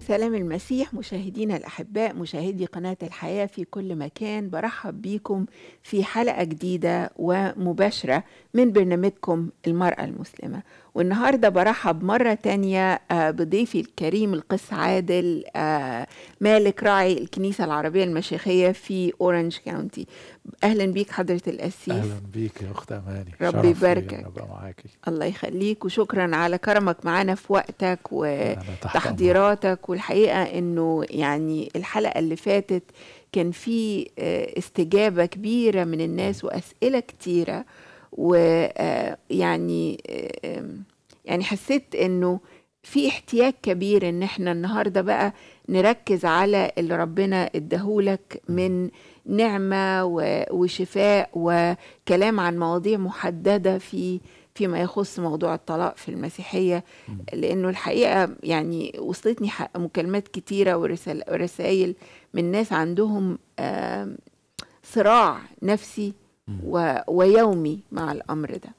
سلام المسيح مشاهدينا الأحباء مشاهدي قناة الحياة في كل مكان برحب بيكم في حلقة جديدة ومباشرة من برنامجكم المرأة المسلمة. والنهاردة برحب مرة تانية آه، بضيفي الكريم القس عادل آه، مالك راعي الكنيسة العربية المشيخية في Orange County. أهلا بيك حضرة القسيس. أهلا بيك يا أخت أماني. ربي يباركك. الله يخليك وشكرا على كرمك معانا في وقتك و... أنا تحت أمرك. تحضيراتك. والحقيقة إنه يعني الحلقة اللي فاتت كان في آه، استجابة كبيرة من الناس وأسئلة كتيرة. ويعني يعني حسيت إنه في احتياج كبير إن إحنا النهارده بقى نركز على اللي ربنا اداهولك من نعمة وشفاء وكلام عن مواضيع محددة في فيما يخص موضوع الطلاق في المسيحية. لأنه الحقيقة يعني وصلتني مكالمات كتيرة ورسائل من ناس عندهم صراع نفسي و- ويومي مع الأمر ده.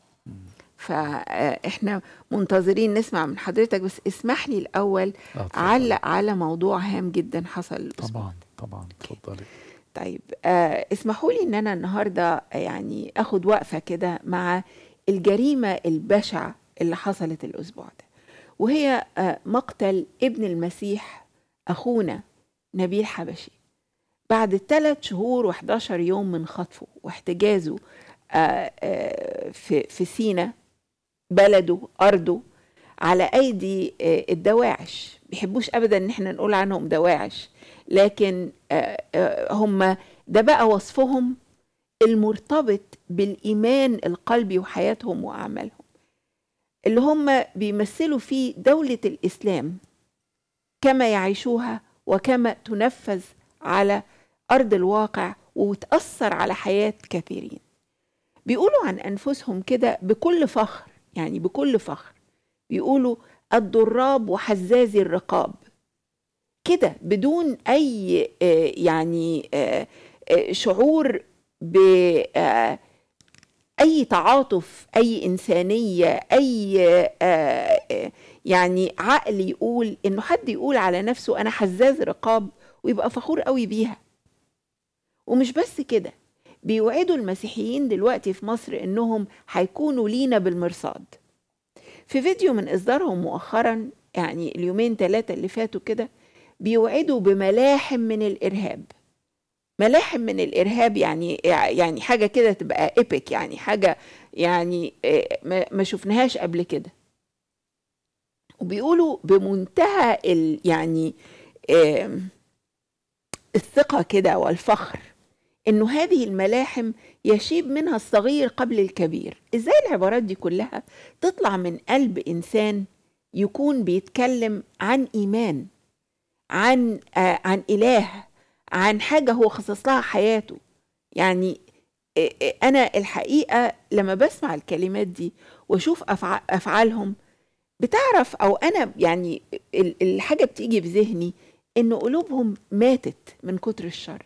فاحنا منتظرين نسمع من حضرتك بس اسمح لي الأول آه، اتفضلي. علق على موضوع هام جدا حصل الأسبوع طبعا طبعا اتفضلي. طيب آه اسمحوا لي إن أنا النهارده يعني آخد وقفة كده مع الجريمة البشعة اللي حصلت الأسبوع ده وهي آه مقتل ابن المسيح أخونا نبيل حبشي. بعد ثلاث شهور و11 يوم من خطفه واحتجازه آه آه في في سينا بلده أرضه على أيدي آه، الدواعش. بيحبوش ابدا إن إحنا نقول عنهم دواعش. لكن هم ده بقى وصفهم المرتبط بالإيمان القلبي وحياتهم وأعمالهم. اللي هم بيمثلوا فيه دولة الإسلام كما يعيشوها وكما تنفذ على أرض الواقع وتأثر على حياة كثيرين. بيقولوا عن أنفسهم كده بكل فخر يعني بكل فخر. بيقولوا الضراب وحزازي الرقاب. كده بدون أي آه، يعني آه، آه، شعور ب أي تعاطف أي آه، آه، يعني عقل يقول إنه حد يقول على نفسه أنا حزاز رقاب ويبقى فخور قوي بيها. ومش بس كده بيوعدوا المسيحيين دلوقتي في مصر إنهم هيكونوا لينا بالمرصاد. في فيديو من إصدارهم مؤخرا يعني اليومين ثلاثة اللي فاتوا كده بيوعدوا بملاحم من الإرهاب. ملاحم من الإرهاب يعني يعني حاجة كده تبقى ايبك يعني حاجة يعني آه، ما شفناهاش قبل كده. وبيقولوا بمنتهى ال يعني الثقة كده والفخر. إنه هذه الملاحم يشيب منها الصغير قبل الكبير. إزاي العبارات دي كلها تطلع من قلب إنسان يكون بيتكلم عن إيمان عن آه عن إله عن حاجة هو خصص لها حياته؟ يعني آه، آه، أنا الحقيقة لما بسمع الكلمات دي وأشوف أفعالهم بتعرف أو أنا يعني ال- الحاجة بتيجي في ذهني إن قلوبهم ماتت من كتر الشر.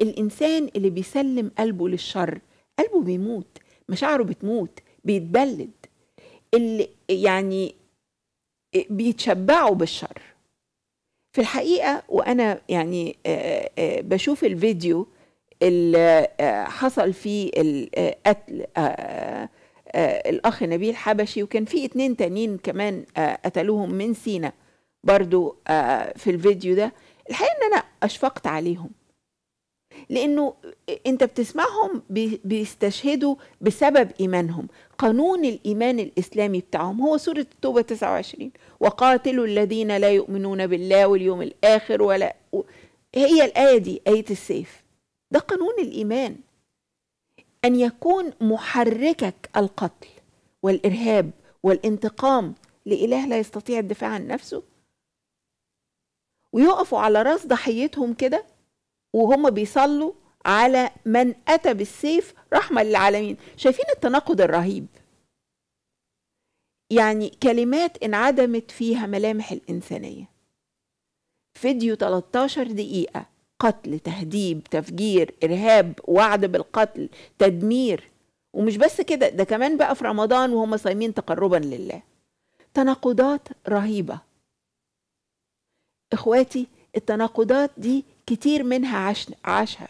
الإنسان اللي بيسلم قلبه للشر قلبه بيموت مشاعره بتموت بيتبلد. اللي يعني بيتشبعوا بالشر. في الحقيقة وأنا يعني بشوف الفيديو اللي حصل فيه القتل الأخ نبيل حبشي وكان في اتنين تانيين كمان قتلوهم من سينا برضو في الفيديو ده. الحقيقة إن أنا أشفقت عليهم. لأنه أنت بتسمعهم بي- بيستشهدوا بسبب إيمانهم. قانون الإيمان الإسلامي بتاعهم هو سورة التوبة 29 وقاتلوا الذين لا يؤمنون بالله واليوم الآخر ولا هي الآية دي آية السيف. ده قانون الإيمان. أن يكون محركك القتل والإرهاب والانتقام لإله لا يستطيع الدفاع عن نفسه ويقفوا على راس ضحيتهم كده وهم بيصلوا على من أتى بالسيف رحمة للعالمين. شايفين التناقض الرهيب. يعني كلمات انعدمت فيها ملامح الإنسانية. فيديو 13 دقيقة قتل تهديد تفجير إرهاب وعد بالقتل تدمير. ومش بس كده ده كمان بقى في رمضان وهم صايمين تقربا لله. تناقضات رهيبة. إخواتي التناقضات دي كتير منها عاش عاشها.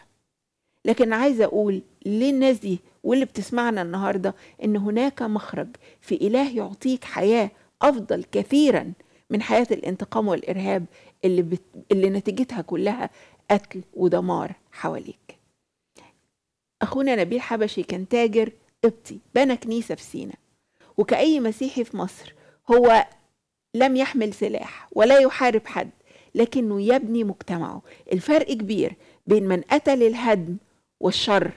لكن عايزه أقول للناس دي واللي بتسمعنا النهارده إن هناك مخرج في إله يعطيك حياة أفضل كثيرا من حياة الانتقام والإرهاب اللي بت... اللي نتيجتها كلها قتل ودمار حواليك. أخونا نبيل حبشي كان تاجر قبطي بنى كنيسة في سينا. وكأي مسيحي في مصر هو لم يحمل سلاح ولا يحارب حد. لكنه يبني مجتمعه. الفرق كبير بين من أتى للهدم والشر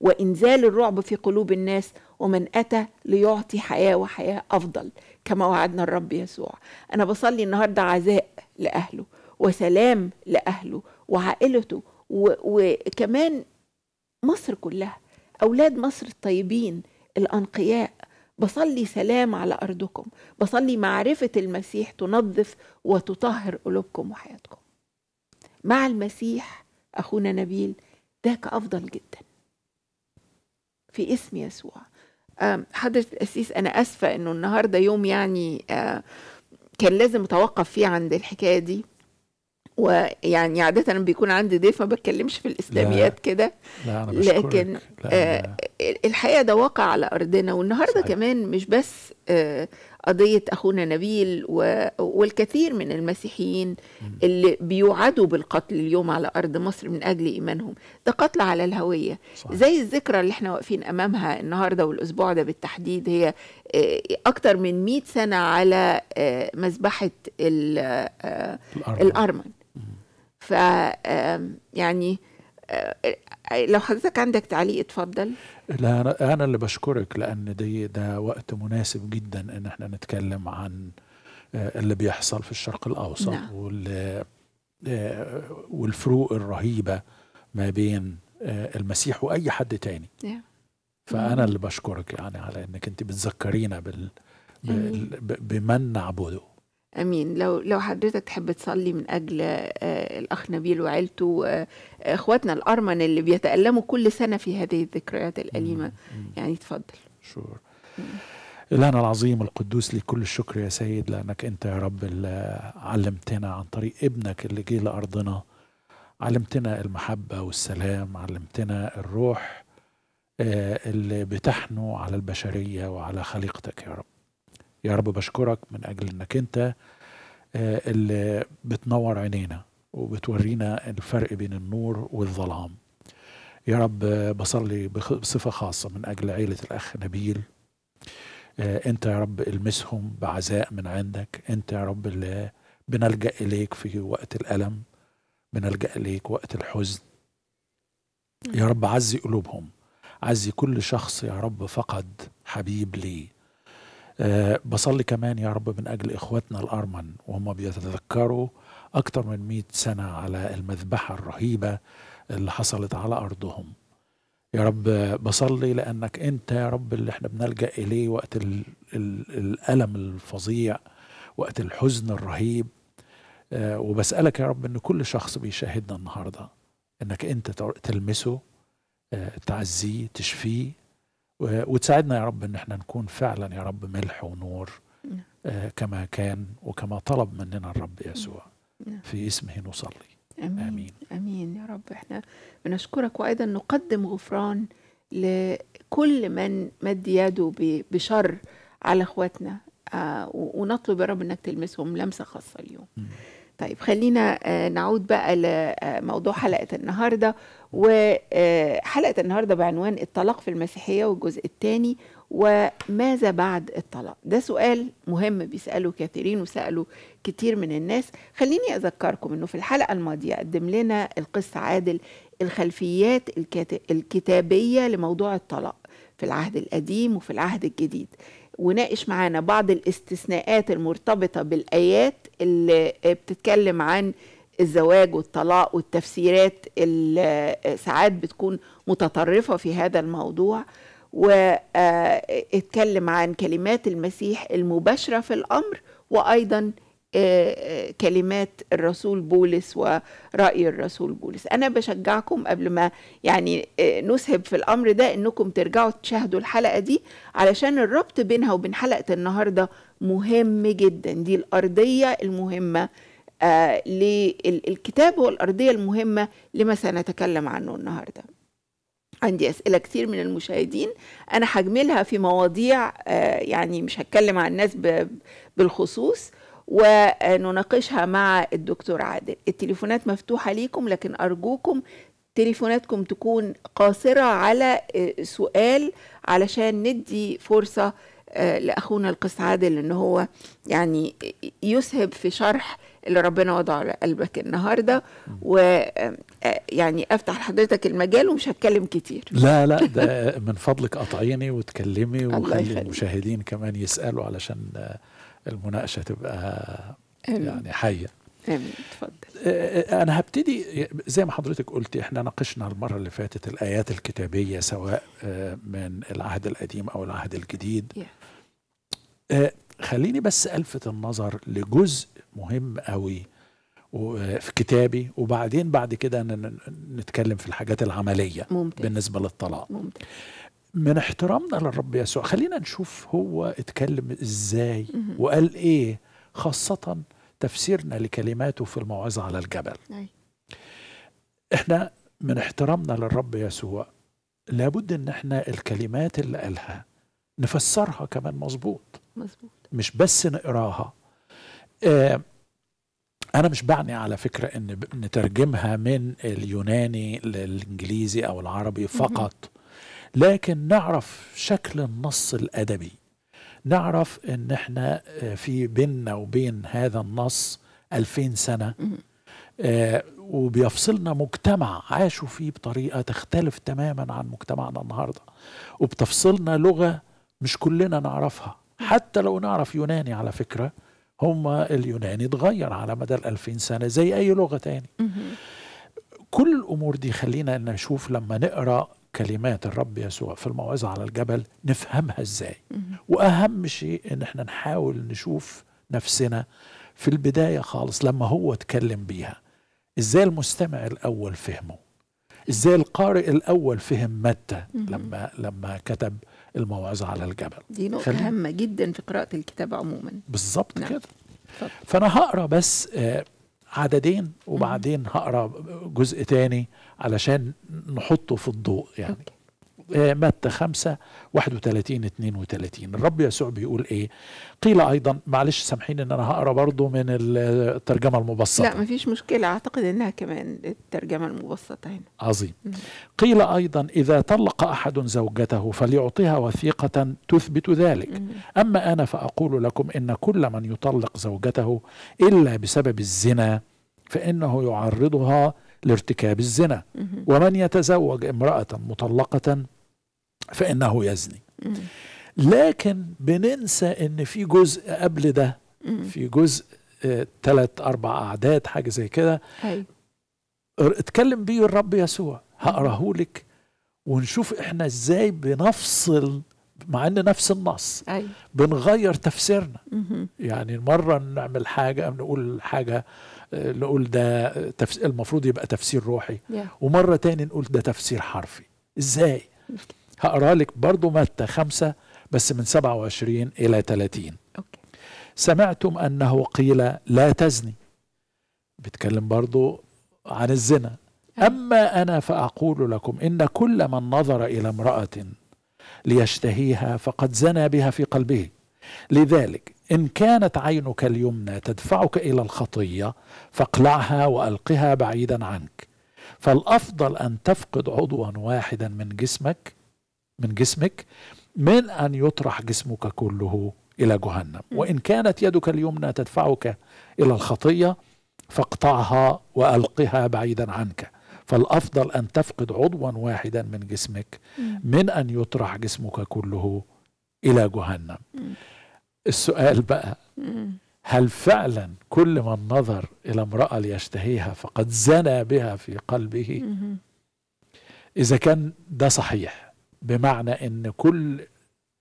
وإنزال الرعب في قلوب الناس ومن أتى ليعطي حياة وحياة أفضل كما وعدنا الرب يسوع. أنا بصلي النهاردة عزاء لأهله وسلام لأهله وعائلته وكمان مصر كلها. أولاد مصر الطيبين الأنقياء. بصلي سلام على أرضكم. بصلي معرفة المسيح تنظف وتطهر قلوبكم وحياتكم. مع المسيح أخونا نبيل ذاك أفضل جدا. في اسم يسوع. حضرة الأسيس أنا أسفة أنه النهاردة يوم يعني آه، كان لازم أتوقف فيه عند الحكاية دي. ويعني عادة بيكون عندي ضيف ما بتكلمش في الإسلاميات كده لا أنا لكن، بشكرك لأن الحقيقة ده واقع على أرضنا والنهاردة صحيح. كمان مش بس آه، قضية أخونا نبيل و- والكثير من المسيحيين. اللي بيوعدوا بالقتل اليوم على أرض مصر من أجل إيمانهم. ده قتل على الهوية. صحيح. زي الذكرى اللي إحنا واقفين أمامها النهارده والأسبوع ده بالتحديد هي آه، أكتر من 100 سنة على آه، مذبحة ال- آه، الأرض. الارمن مم. ف يعني آه، لو حضرتك عندك تعليق اتفضل. لا أنا اللي بشكرك لأن دي ده وقت مناسب جدا إن إحنا نتكلم عن آه، اللي بيحصل في الشرق الأوسط نعم. وال آه، والفروق الرهيبة ما بين آه، المسيح وأي حد تاني. نعم. فأنا اللي بشكرك يعني على إنك أنت بتذكرينا بال بمن نعبده. أمين. لو لو حضرتك تحب تصلي من أجل آه، الأخ نبيل وعيلته آه، اخواتنا الأرمن اللي بيتألموا كل سنة في هذه الذكريات الأليمة. يعني اتفضل. شور. إلهنا العظيم القدوس لك كل الشكر يا سيد لأنك أنت يا رب اللي علمتنا عن طريق ابنك اللي جه لأرضنا علمتنا المحبة والسلام علمتنا الروح آه، اللي بتحنو على البشرية وعلى خليقتك يا رب. يا رب بشكرك من أجل أنك أنت آه، اللي بتنور عينينا وبتورينا الفرق بين النور والظلام. يا رب بصلي بصفة خاصة من أجل عيلة الأخ نبيل. آه، أنت يا رب المسهم بعزاء من عندك. أنت يا رب اللي بنلجأ إليك في وقت الألم بنلجأ إليك وقت الحزن. يا رب عزي قلوبهم. عزي كل شخص يا رب فقد حبيب ليه. أه بصلي كمان يا رب من أجل إخواتنا الأرمن وهم بيتذكروا أكتر من مئة سنة على المذبحة الرهيبة اللي حصلت على أرضهم. يا رب بصلي لأنك أنت يا رب اللي إحنا بنلجأ إليه وقت ال ال الألم الفظيع وقت الحزن الرهيب. آه وبسألك يا رب أن كل شخص بيشاهدنا النهاردة أنك أنت تلمسه آه تعزيه تشفيه وتساعدنا يا رب أن إحنا نكون فعلا يا رب ملح ونور نعم. آه كما كان وكما طلب مننا الرب يسوع نعم. في اسمه نصلي آمين. آمين يا رب إحنا بنشكرك وأيضا نقدم غفران لكل من مد يده بشر على إخواتنا آه ونطلب يا رب إنك تلمسهم لمسة خاصة اليوم. طيب خلينا آه، نعود بقى لموضوع حلقة النهاردة. وحلقة النهاردة بعنوان الطلاق في المسيحية والجزء الثاني وماذا بعد الطلاق؟ ده سؤال مهم بيسأله كثيرين وسأله كتير من الناس. خليني أذكركم أنه في الحلقة الماضية قدم لنا القس عادل الخلفيات الكتابية لموضوع الطلاق في العهد القديم وفي العهد الجديد. وناقش معانا بعض الاستثناءات المرتبطة بالآيات اللي بتتكلم عن الزواج والطلاق والتفسيرات اللي ساعات بتكون متطرفة في هذا الموضوع. واتكلم عن كلمات المسيح المباشرة في الأمر وأيضا كلمات الرسول بولس ورأي الرسول بولس. أنا بشجعكم قبل ما يعني آه، نسهب في الأمر ده إنكم ترجعوا تشاهدوا الحلقة دي علشان الربط بينها وبين حلقة النهاردة مهم جدا. دي الأرضية المهمة آه للكتاب والأرضية المهمة لما سنتكلم عنه النهاردة. عندي أسئلة كتير من المشاهدين. أنا هجملها في مواضيع آه يعني مش هتكلم عن الناس بالخصوص. ونناقشها مع الدكتور عادل. التليفونات مفتوحة ليكم لكن أرجوكم تليفوناتكم تكون قاصرة على آه، سؤال علشان ندي فرصة آه، لأخونا القس عادل إن هو يعني يسهب في شرح اللي ربنا وضعه على قلبك النهاردة. ويعني أفتح لحضرتك المجال ومش هتكلم كتير. لا لا ده من فضلك قطعيني وتكلمي وخلي. المشاهدين كمان يسألوا علشان آه، المناقشة تبقى آمين. يعني حية. آمين. اتفضل. آه، أنا هبتدي زي ما حضرتك قلتي إحنا ناقشنا المرة اللي فاتت الآيات الكتابية سواء آه، من العهد القديم أو العهد الجديد. Yeah. آه، خليني بس ألفت النظر لجزء مهم قوي في كتابي وبعدين بعد كده نتكلم في الحاجات العملية ممتاز. بالنسبة للطلاق. ممتاز. من احترامنا للرب يسوع. خلينا نشوف هو اتكلم إزاي. وقال إيه خاصة تفسيرنا لكلماته في الموعظة على الجبل. إحنا من احترامنا للرب يسوع لابد إن إحنا الكلمات اللي قالها نفسرها كمان مظبوط. مظبوط. مش بس نقراها. آه أنا مش بعني على فكرة إن نترجمها من اليوناني للإنجليزي أو العربي فقط. لكن نعرف شكل النص الأدبي نعرف إن إحنا آه، في بيننا وبين هذا النص ألفين سنة. آه، وبيفصلنا مجتمع عاشوا فيه بطريقة تختلف تماما عن مجتمعنا النهاردة وبتفصلنا لغة مش كلنا نعرفها حتى لو نعرف يوناني على فكرة هم اليوناني اتغير على مدى الألفين سنة زي أي لغة تاني. كل الأمور دي خلينا نشوف لما نقرأ كلمات الرب يسوع في الموعظة على الجبل نفهمها إزاي. وأهم شيء إن إحنا نحاول نشوف نفسنا في البداية خالص لما هو اتكلم بيها إزاي المستمع الأول فهمه إزاي القارئ الأول فهم متى. لما لما كتب الموعظة على الجبل دي نقطة خلينا- هامة جدا في قراءة الكتاب عموما بالظبط نعم. كده اتفضل. فأنا هقرأ بس آه، عددين وبعدين هقرأ جزء تاني علشان نحطه في الضوء يعني. آه، متى؟ 5 31 32 الرب يسوع بيقول إيه؟ قيل أيضا معلش سامحيني إن أنا هقرأ برضو من الترجمة المبسطة. لا مفيش مشكلة. أعتقد إنها كمان الترجمة المبسطة هنا. عظيم. قيل أيضا إذا طلق أحد زوجته فليعطيها وثيقة تثبت ذلك. أما أنا فأقول لكم إن كل من يطلق زوجته إلا بسبب الزنا فإنه يعرضها لارتكاب الزنا. ومن يتزوج امرأة مطلقة فإنه يزني. لكن بننسى إن في جزء قبل ده. في جزء ثلاث أربع أعداد حاجة زي كده أيوة. اتكلم بيه الرب يسوع هقراه لك ونشوف إحنا إزاي بنفصل مع إن نفس النص أيوة. بنغير تفسيرنا. يعني مرة نعمل حاجة نقول حاجة آه، نقول ده تفس... المفروض يبقى تفسير روحي. يا. ومرة تاني نقول ده تفسير حرفي. إزاي. هقرأ لك برضو متى خمسة بس من 27 إلى 30 أوكي. سمعتم أنه قيل لا تزني. بيتكلم برضو عن الزنا. أما أنا فأقول لكم إن كل من نظر إلى امرأة ليشتهيها فقد زنى بها في قلبه. لذلك إن كانت عينك اليمنى تدفعك إلى الخطية فاقلعها وألقها بعيدا عنك فالأفضل أن تفقد عضوا واحدا من جسمك من جسمك من أن يطرح جسمك كله إلى جهنم. وإن كانت يدك اليمنى تدفعك إلى الخطية فاقطعها وألقها بعيدا عنك فالأفضل أن تفقد عضوا واحدا من جسمك. من أن يطرح جسمك كله إلى جهنم. السؤال بقى. هل فعلا كل من نظر إلى امرأة ليشتهيها فقد زنى بها في قلبه. إذا كان ده صحيح بمعنى أن كل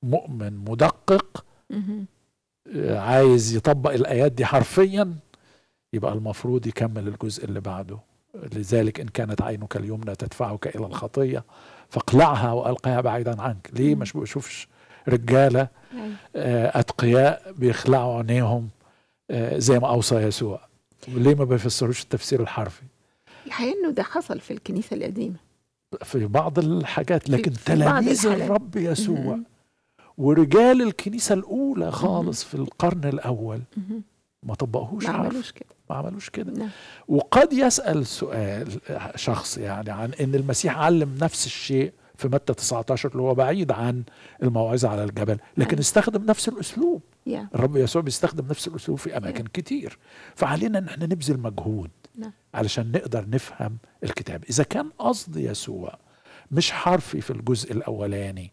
مؤمن مدقق. آه، عايز يطبق الآيات دي حرفيا يبقى المفروض يكمل الجزء اللي بعده لذلك إن كانت عينك اليمنى تدفعك إلى الخطية فاقلعها وألقها بعيدا عنك ليه. مش بشوفش رجالة أيوة. آه، أتقياء بيخلعوا عينيهم آه، زي ما أوصى يسوع. ليه ما بيفسروش التفسير الحرفي؟ الحقيقة إنه ده حصل في الكنيسة القديمة. في بعض الحاجات لكن تلاميذ. الرب يسوع. ورجال الكنيسة الأولى خالص في القرن الأول. مهم. ما طبقوش ما عملوش كده. ما عملوش كده. نعم. وقد يسأل سؤال شخص يعني عن إن المسيح علم نفس الشيء. في متى 19 اللي هو بعيد عن الموعظة على الجبل لكن أيوة. استخدم نفس الأسلوب. يا الرب يسوع بيستخدم نفس الأسلوب في أماكن كتير. فعلينا إن إحنا نبذل مجهود نعم. علشان نقدر نفهم الكتاب. إذا كان قصد يسوع مش حرفي في الجزء الأولاني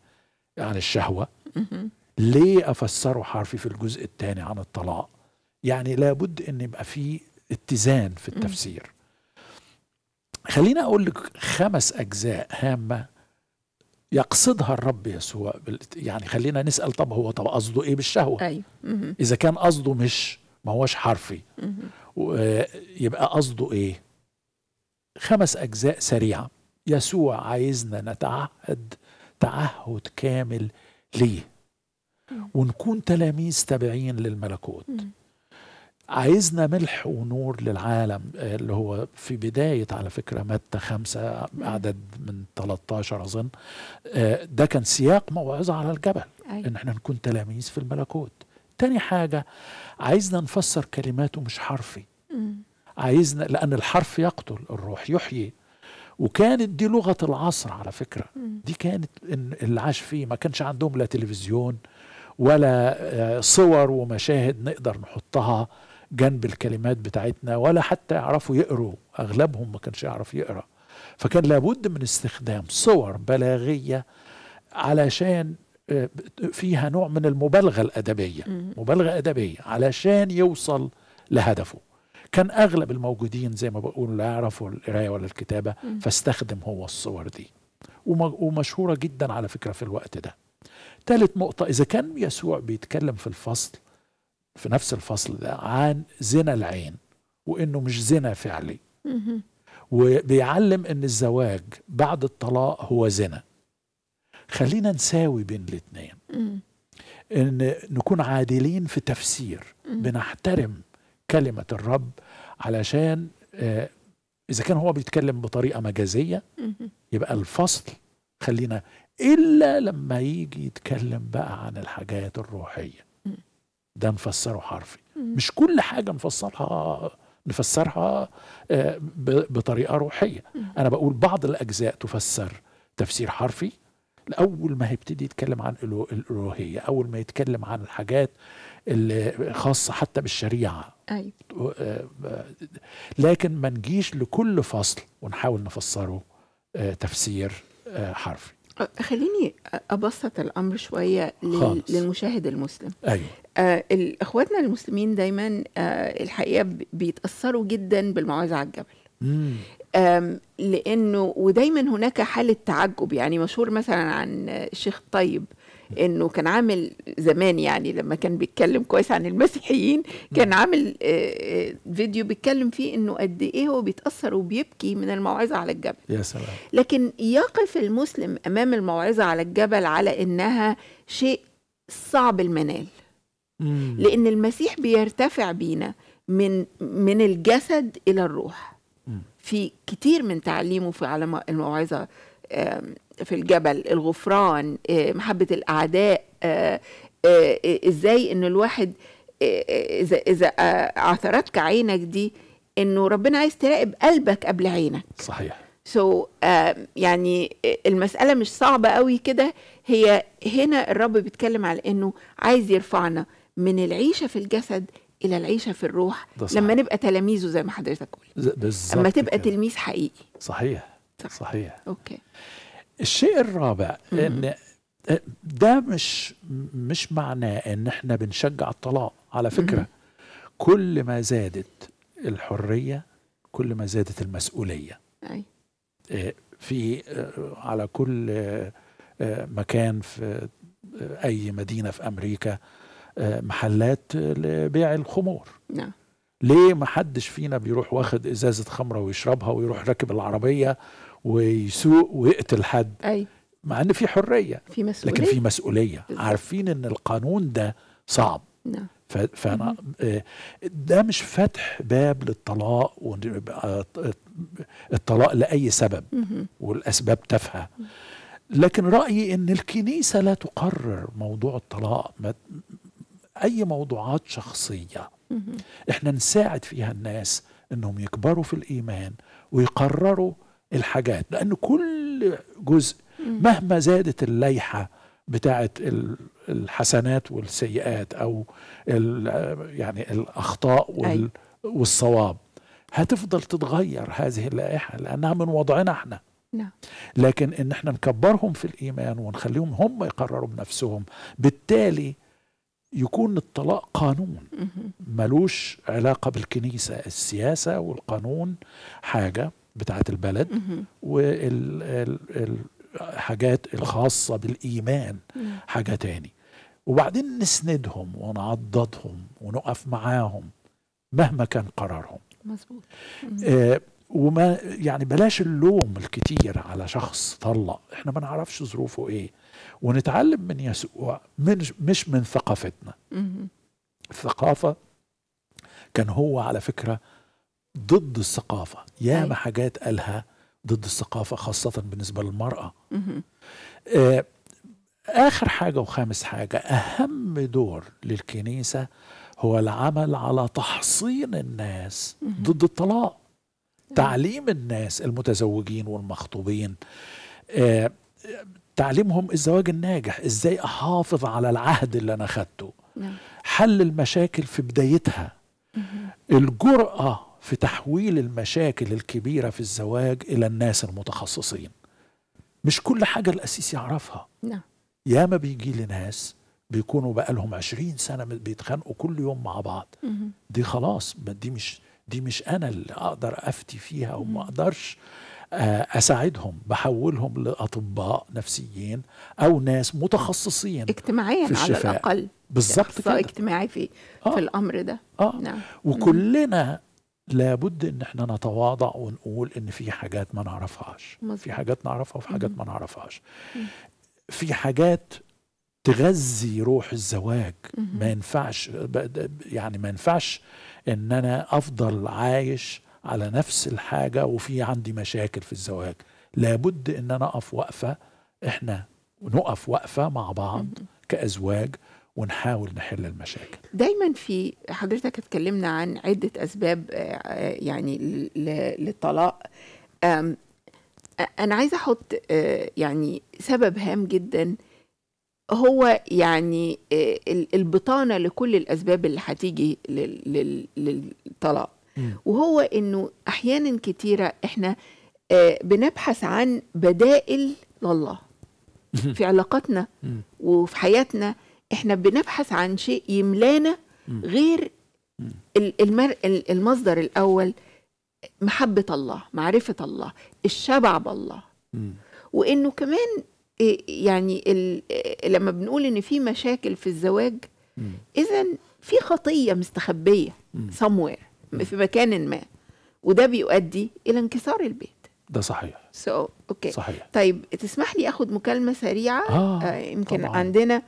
عن الشهوة مهم. ليه أفسره حرفي في الجزء الثاني عن الطلاق؟ يعني لابد إن يبقى في اتزان في التفسير. خليني أقول لك خمس أجزاء هامة يقصدها الرب يسوع يعني خلينا نسأل طب هو طب قصده إيه بالشهوة؟ مهم. إذا كان قصده مش ما هوش حرفي. يبقى قصده إيه؟ خمس أجزاء سريعة. يسوع عايزنا نتعهد تعهد كامل ليه. ونكون تلاميذ تابعين للملكوت. عايزنا ملح ونور للعالم اللي هو في بداية على فكرة متى خمسة عدد من 13 أظن آه، ده كان سياق موعظة على الجبل أيوة. إن إحنا نكون تلاميذ في الملكوت تاني حاجة عايزنا نفسر كلماته مش حرفي. عايزنا لأن الحرف يقتل الروح يحيي وكانت دي لغة العصر على فكرة. دي كانت اللي عاش فيه ما كانش عندهم لا تلفزيون ولا آه، صور ومشاهد نقدر نحطها جنب الكلمات بتاعتنا ولا حتى يعرفوا يقروا. أغلبهم ما كانش يعرف يقرأ. فكان لابد من استخدام صور بلاغية علشان آه، فيها نوع من المبالغة الأدبية. مبالغة أدبية علشان يوصل لهدفه. كان أغلب الموجودين زي ما بقول لا يعرفوا القراية ولا الكتابة. فاستخدم هو الصور دي. وم- ومشهورة جدا على فكرة في الوقت ده. ثالث نقطة إذا كان يسوع بيتكلم في الفصل في نفس الفصل ده عن زنا العين وإنه مش زنا فعلي. وبيعلم إن الزواج بعد الطلاق هو زنا خلينا نساوي بين الاثنين. إن نكون عادلين في تفسير. بنحترم كلمة الرب علشان آه، إذا كان هو بيتكلم بطريقة مجازية مهم. يبقى الفصل خلينا إلا لما يجي يتكلم بقى عن الحاجات الروحية مم. ده نفسره حرفي. مش كل حاجة نفسرها نفسرها آه، ب- بطريقة روحية. مم. أنا بقول بعض الأجزاء تفسر تفسير حرفي. أول ما هيبتدي يتكلم عن الألوهية أول ما يتكلم عن الحاجات اللي خاصة حتى بالشريعة. أيوه. آه، لكن ما نجيش لكل فصل ونحاول نفسره آه، تفسير حرفي. خليني أبسط الأمر شوية خالص. للمشاهد المسلم أيوه آه إخواتنا المسلمين دايما آه الحقيقة بيتأثروا جدا بالموعظه على الجبل مم. لأنه ودايما هناك حالة تعجب يعني مشهور مثلا عن الشيخ الطيب إنه كان عامل زمان يعني لما كان بيتكلم كويس عن المسيحيين كان عامل آه، آه، فيديو بيتكلم فيه إنه قد إيه هو بيتأثر وبيبكي من الموعظة على الجبل. يا سلام. لكن يقف المسلم أمام الموعظة على الجبل على إنها شيء صعب المنال. مم. لأن المسيح بيرتفع بينا من من الجسد إلى الروح. مم. في كتير من تعليمه في على الموعظة في الجبل الغفران آه، محبة الأعداء آه، آه، إزاي إن الواحد إذا آه، عثرتك عينك دي إنه ربنا عايز تراقب قلبك قبل عينك. صحيح. سو so, uh, يعني المسألة مش صعبة قوي كده. هي هنا الرب بيتكلم على إنه عايز يرفعنا من العيشة في الجسد إلى العيشة في الروح. لما نبقى تلاميذه زي ما حضرتك قلت. بالظبط أما تبقى كده. تلميذ حقيقي. صحيح. صح. صحيح أوكي الشيء الرابع. إن ده مش مش معناه إن إحنا بنشجع الطلاق على فكرة. كل ما زادت الحرية كل ما زادت المسؤولية أي. آه، في آه، على كل آه، مكان في أي مدينة في أمريكا محلات لبيع الخمور نعم ليه ما حدش فينا بيروح واخد إزازة خمرة ويشربها ويروح راكب العربية ويسوق ويقتل حد. أي. مع إن في حرية. في مسؤولية. لكن في مسؤولية. عارفين إن القانون ده صعب. نعم. فأنا آه، ده مش فتح باب للطلاق الطلاق لأي سبب. والأسباب تافهة. لكن رأيي إن الكنيسة لا تقرر موضوع الطلاق. أي موضوعات شخصية. إحنا نساعد فيها الناس إنهم يكبروا في الإيمان ويقرروا الحاجات لأن كل جزء مهما زادت الليحه بتاعت ال- الحسنات والسيئات أو ال- يعني الأخطاء وال أيوة. والصواب هتفضل تتغير هذه اللائحة لأنها من وضعنا إحنا. نعم. لكن إن إحنا نكبرهم في الإيمان ونخليهم هم يقرروا بنفسهم بالتالي يكون الطلاق قانون. ملوش علاقة بالكنيسة السياسة والقانون حاجة. بتاعت البلد. والحاجات الخاصة بالإيمان نعم. حاجة تاني. وبعدين نسندهم ونعضدهم ونقف معاهم مهما كان قرارهم. مظبوط. آه وما يعني بلاش اللوم الكتير على شخص طلق. إحنا ما نعرفش ظروفه إيه. ونتعلم من يسوع من مش من ثقافتنا. الثقافة كان هو على فكرة ضد الثقافة. ياما أيوة. حاجات قالها ضد الثقافة خاصة بالنسبة للمرأة. مهم. آه، آخر حاجة وخامس حاجة أهم دور للكنيسة هو العمل على تحصين الناس ضد الطلاق. تعليم الناس المتزوجين والمخطوبين. آه، تعليمهم الزواج الناجح إزاي أحافظ على العهد اللي أنا خدته؟ نعم. حل المشاكل في بدايتها. الجرأة في تحويل المشاكل الكبيرة في الزواج إلى الناس المتخصصين. مش كل حاجة الأسيس يعرفها. نعم. ياما بيجي لي ناس بيكونوا بقالهم عشرين سنة بيتخانقوا كل يوم مع بعض. مهم. دي خلاص دي مش دي مش أنا اللي أقدر أفتي فيها وما أقدرش آه، أساعدهم. بحولهم لأطباء نفسيين أو ناس متخصصين اجتماعيا في على الشفاء. الأقل. بالظبط أخصائي كده. اجتماعي في آه. في الأمر ده. آه. نعم. وكلنا لابد إن إحنا نتواضع ونقول إن في حاجات ما نعرفهاش مظبوط. في حاجات نعرفها وفي حاجات. ما نعرفهاش. في حاجات تغذي روح الزواج. ما ينفعش يعني ما ينفعش إن أنا أفضل عايش على نفس الحاجة وفي عندي مشاكل في الزواج لابد إن أنا أقف وقفة إحنا نقف وقفة مع بعض كأزواج ونحاول نحل المشاكل. دايما في حضرتك اتكلمنا عن عدة أسباب آه، يعني للطلاق. أنا عايزة أحط آه، يعني سبب هام جدا. هو يعني آه، ال- البطانة لكل الأسباب اللي هتيجي لل- لل- للطلاق. وهو إنه أحيانا كتيرة إحنا بنبحث عن بدائل لله في علاقاتنا. وفي حياتنا. إحنا بنبحث عن شيء يملانا. غير المر... ال- المصدر الأول محبة الله معرفة الله الشبع بالله. وإنه كمان إيه، يعني ال... إيه، لما بنقول إن في مشاكل في الزواج. إذا في خطية مستخبية somewhere في مكان ما. وده بيؤدي إلى انكسار البيت. ده صحيح. So, so, okay صحيح. طيب تسمح لي آخد مكالمة سريعة؟ آه، آه يمكن طبعاً. عندنا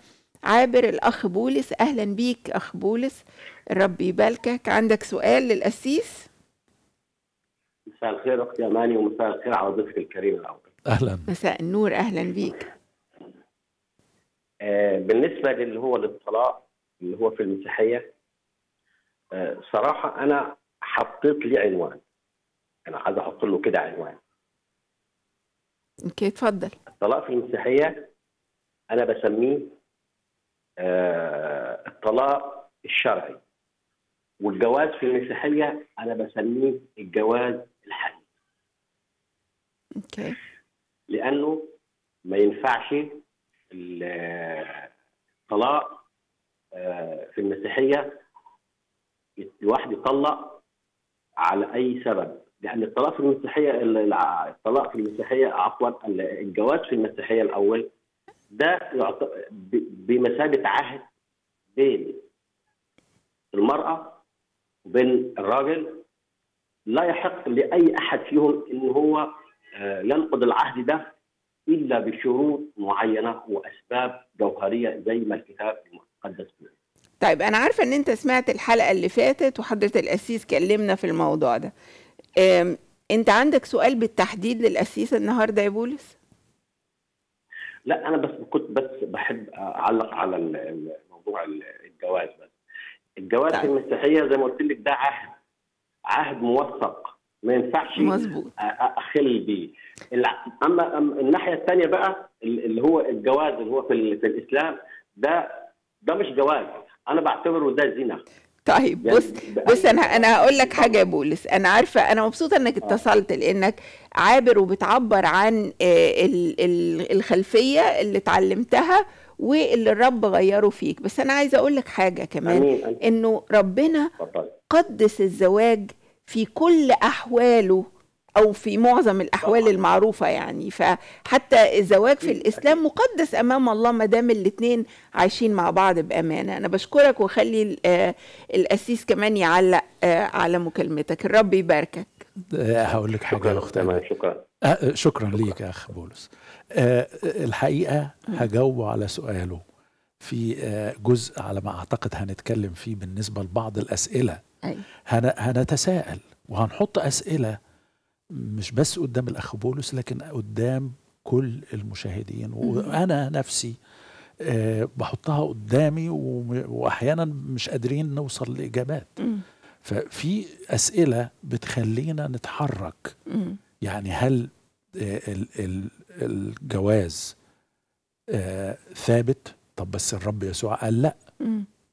عابر الأخ بولس. أهلا بيك أخ بولس. الرب يباركك. عندك سؤال للقسيس مساء الخير أختي أماني ومساء الخير على ضيفك الكريم الأول. أهلا. مساء النور. أهلا بيك. آه بالنسبة للي هو للطلاق اللي هو في المسيحية آه صراحة أنا حطيت لي عنوان. أنا عايز أحط له كده عنوان. okay اتفضل. الطلاق في المسيحية أنا بسميه الطلاق الشرعي. والجواز في المسيحيه أنا بسميه الجواز الحديث. Okay لأنه ما ينفعش ال- الطلاق آه، في المسيحيه الواحد يطلق على أي سبب لأن الطلاق في المسيحيه الطلاق في المسيحيه عفوا ال- الجواز في المسيحيه الأول ده بمثابة عهد بين المرأة وبين الراجل لا يحق لأي أحد فيهم إن هو آه، ينقض العهد ده إلا بشروط معينة وأسباب جوهرية زي ما الكتاب المقدس بيقول. طيب أنا عارفة إن أنت سمعت الحلقة اللي فاتت وحضرة القسيس كلمنا في الموضوع ده أنت عندك سؤال بالتحديد للقسيس النهارده يا بولس لا أنا بس كنت بس بحب أعلق على موضوع ال- الجواز بس. الجواز طيب. في المسيحية زي ما قلت لك ده عهد عهد موثق. ما ينفعش مظبوط. أخل بيه. أما أما الناحية الثانية بقى ال- اللي هو الجواز اللي هو في, في الإسلام ده ده مش جواز. أنا بعتبره ده زنا. طيب يعني بص بص أنا أنا هقول لك حاجة يا بولس. أنا عارفة أنا مبسوطة إنك اتصلت لأنك عابر وبتعبر عن آه، ال- ال- الخلفية اللي اتعلمتها واللي الرب غيره فيك. بس أنا عايزة أقول لك حاجة كمان إنه ربنا قدس الزواج في كل أحواله. أو في معظم الأحوال طبعاً. المعروفة يعني. فحتى الزواج في الإسلام مقدس أمام الله ما دام الاثنين عايشين مع بعض بأمانة. أنا بشكرك واخلي ال- آه، القسيس كمان يعلق آه، على مكالمتك. الرب يباركك. آه، هقول لك حاجة شكرا اخت تمام شكرا. آه، شكرا ليك يا أخ بولس. آه، الحقيقة هجاوبه على سؤاله. في جزء على ما أعتقد هنتكلم فيه بالنسبة لبعض الأسئلة. أيوة. هن- هنتساءل وهنحط أسئلة مش بس قدام الاخ بولس لكن قدام كل المشاهدين. وأنا نفسي آه، بحطها قدامي وأحيانا مش قادرين نوصل لإجابات. ففي أسئلة بتخلينا نتحرك. يعني هل آه، ال- ال- الجواز آه، ثابت؟ طب بس الرب يسوع قال لا.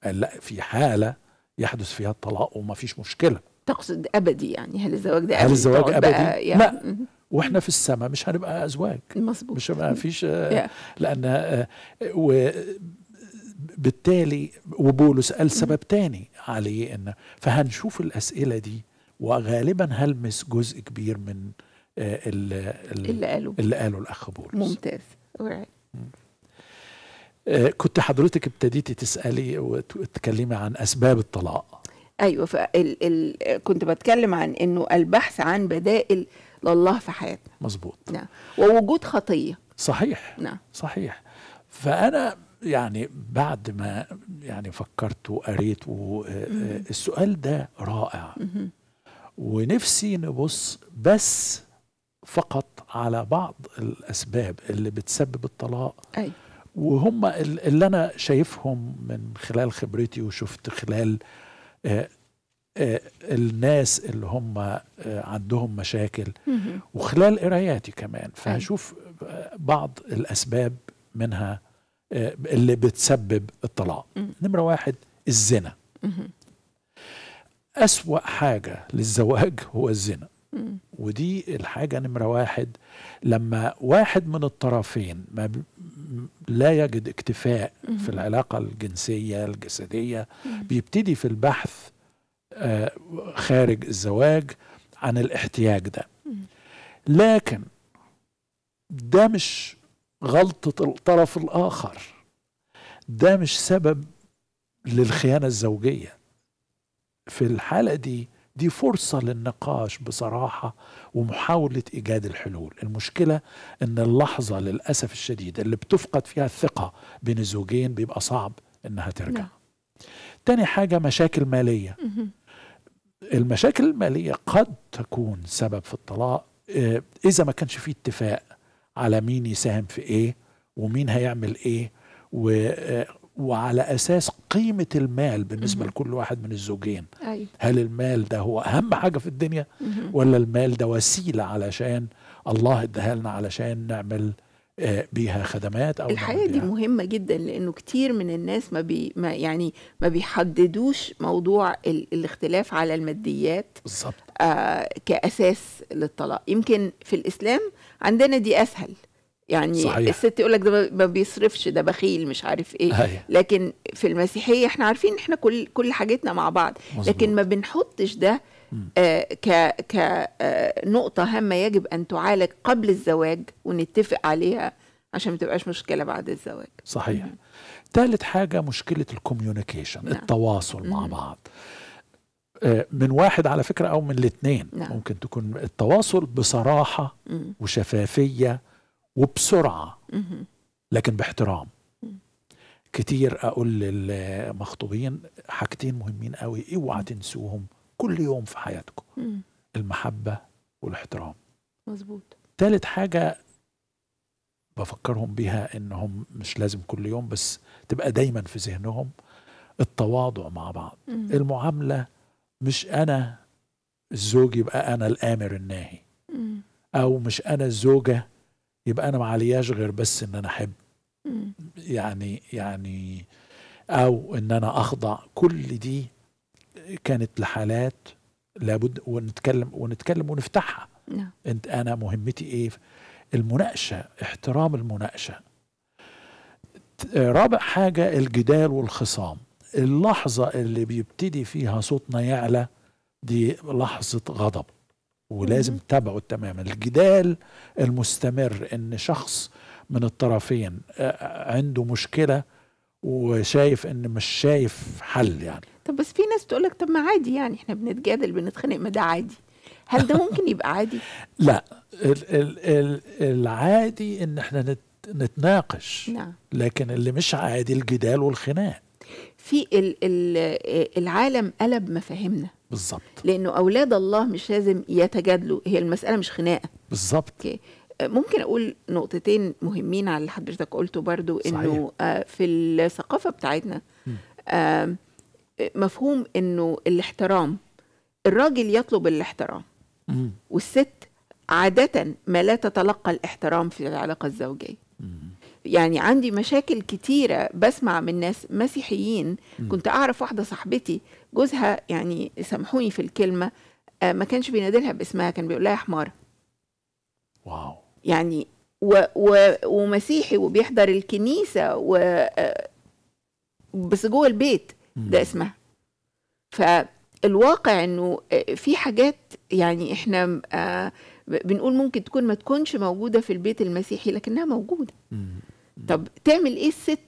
قال لا في حالة يحدث فيها الطلاق وما فيش مشكلة. تقصد أبدي يعني؟ هل الزواج ده هل؟ الزواج أبدي؟ يعني لا. وإحنا في السماء مش هنبقى أزواج. مظبوط. مش هيبقى فيش آه،. لأن آه، بالتالي وبولس قال سبب تاني عليه إن فهنشوف الأسئلة دي وغالبا هلمس جزء كبير من آه، ال- ال- اللي قالوا اللي قاله الأخ بولس. ممتاز. كنت حضرتك ابتديتي تسألي وت- وتتكلمي عن أسباب الطلاق. أيوه فال ال... كنت بتكلم عن إنه البحث عن بدائل لله في حياتنا. مظبوط. نعم. ووجود خطية. صحيح. نعم. صحيح. فأنا يعني بعد ما يعني فكرت وقريت و- السؤال ده رائع. ونفسي نبص بس فقط على بعض الأسباب اللي بتسبب الطلاق. أيوه وهم ال- اللي أنا شايفهم من خلال خبرتي وشفت خلال الناس اللي هم آه، عندهم مشاكل. وخلال قراياتي كمان فهشوف آه، بعض الأسباب منها آه، اللي بتسبب الطلاق مم. نمرة واحد الزنا. أسوأ حاجة للزواج هو الزنا. ودي الحاجة نمرة واحد. لما واحد من الطرفين ما لا يجد اكتفاء في العلاقة الجنسية الجسدية بيبتدي في البحث آه، خارج الزواج عن الاحتياج ده. لكن ده مش غلطة الطرف الآخر. ده مش سبب للخيانة الزوجية. في الحالة دي دي فرصة للنقاش بصراحة ومحاولة إيجاد الحلول المشكلة أن اللحظة للأسف الشديد اللي بتفقد فيها الثقة بين الزوجين بيبقى صعب أنها ترجع نعم. تاني حاجة مشاكل مالية. المشاكل المالية قد تكون سبب في الطلاق آه، إذا ما كانش فيه اتفاق على مين يساهم في إيه ومين هيعمل إيه و آه، وعلى أساس قيمة المال بالنسبة مهم. لكل واحد من الزوجين. أيوه. هل المال ده هو أهم حاجة في الدنيا. ولا المال ده وسيلة علشان الله اداها لنا علشان نعمل آه، بيها خدمات أو الحقيقة دي مهمة جدا لأنه كتير من الناس ما بي ما يعني ما بيحددوش موضوع ال... الاختلاف على الماديات بالظبط. آه كأساس للطلاق. يمكن في الإسلام عندنا دي أسهل. يعني صحيح. الست يقول لك ده ما بيصرفش ده بخيل مش عارف إيه هاي. لكن في المسيحية إحنا عارفين إحنا كل كل حاجتنا مع بعض مظبوط. لكن ما بنحطش ده. آه ك ك آه نقطة هامة يجب أن تعالج قبل الزواج ونتفق عليها عشان ما تبقاش مشكلة بعد الزواج صحيح ثالث حاجة مشكلة الكوميونيكيشن نعم. التواصل مع. بعض آه، من واحد على فكرة أو من الاثنين نعم. ممكن تكون التواصل بصراحة مم. وشفافية وبسرعة. مهم. لكن باحترام. كتير أقول للمخطوبين حاجتين مهمين قوي اوعى تنسوهم كل يوم في حياتكم. المحبة والاحترام. مظبوط. تالت حاجة بفكرهم بيها إنهم مش لازم كل يوم بس تبقى دايما في ذهنهم التواضع مع بعض. مم. المعاملة مش أنا الزوج يبقى أنا الآمر الناهي. مم. أو مش أنا الزوجة يبقى أنا ما علياش غير بس إن أنا أحب. يعني يعني أو إن أنا أخضع. كل دي كانت لحالات لابد ونتكلم ونتكلم ونفتحها. نعم. أنت أنا مهمتي إيه؟ المناقشة احترام المناقشة. رابع حاجة الجدال والخصام. اللحظة اللي بيبتدي فيها صوتنا يعلى دي لحظة غضب. ولازم. تتابعه تماما. الجدال المستمر إن شخص من الطرفين آه، عنده مشكلة وشايف إن مش شايف حل يعني. طب بس في ناس تقول لك طب ما عادي يعني إحنا بنتجادل بنتخانق ما ده عادي. هل ده ممكن يبقى عادي؟ لا ال ال ال العادي إن إحنا نت نتناقش. نعم. لكن اللي مش عادي الجدال والخناق. في ال ال العالم قلب مفاهيمنا. بالظبط. لأنه أولاد الله مش لازم يتجادلوا هي المسألة مش خناقة. بالظبط. ممكن أقول نقطتين مهمين على اللي حضرتك قلته برضو إنه في الثقافة بتاعتنا مفهوم إنه الاحترام الراجل يطلب الاحترام. والست عادة ما لا تتلقى الاحترام في العلاقة الزوجية. مم. يعني عندي مشاكل كتيرة بسمع من ناس مسيحيين. كنت أعرف واحدة صاحبتي جوزها يعني سامحوني في الكلمة آه، ما كانش بينادلها باسمها كان بيقول لها يا حمارة واو يعني و و ومسيحي وبيحضر الكنيسة و آه، بس جوه البيت. ده اسمها فالواقع إنه آه، في حاجات يعني إحنا بنقول ممكن تكون ما تكونش موجودة في البيت المسيحي لكنها موجودة. طب تعمل إيه الست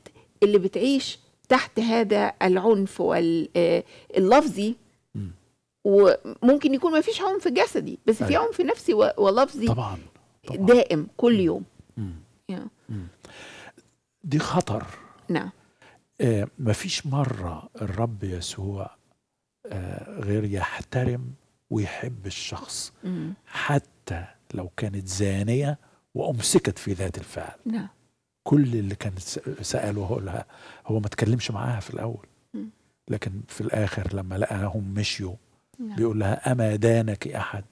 اللي بتعيش تحت هذا العنف واللفظي مم. وممكن يكون ما فيش عنف جسدي بس في أيوة. عنف نفسي ولفظي طبعا طبعا. دائم كل يوم. دي خطر. نعم. آه مفيش مرة الرب يسوع آه غير يحترم ويحب الشخص. مم. حتى لو كانت زانية وأمسكت في ذات الفعل. نعم. كل اللي كان سأله هو لها هو ما تكلمش معاها في الأول. لكن في الآخر لما لقاهم مشيوا نعم. بيقول لها أما دانك أحد؟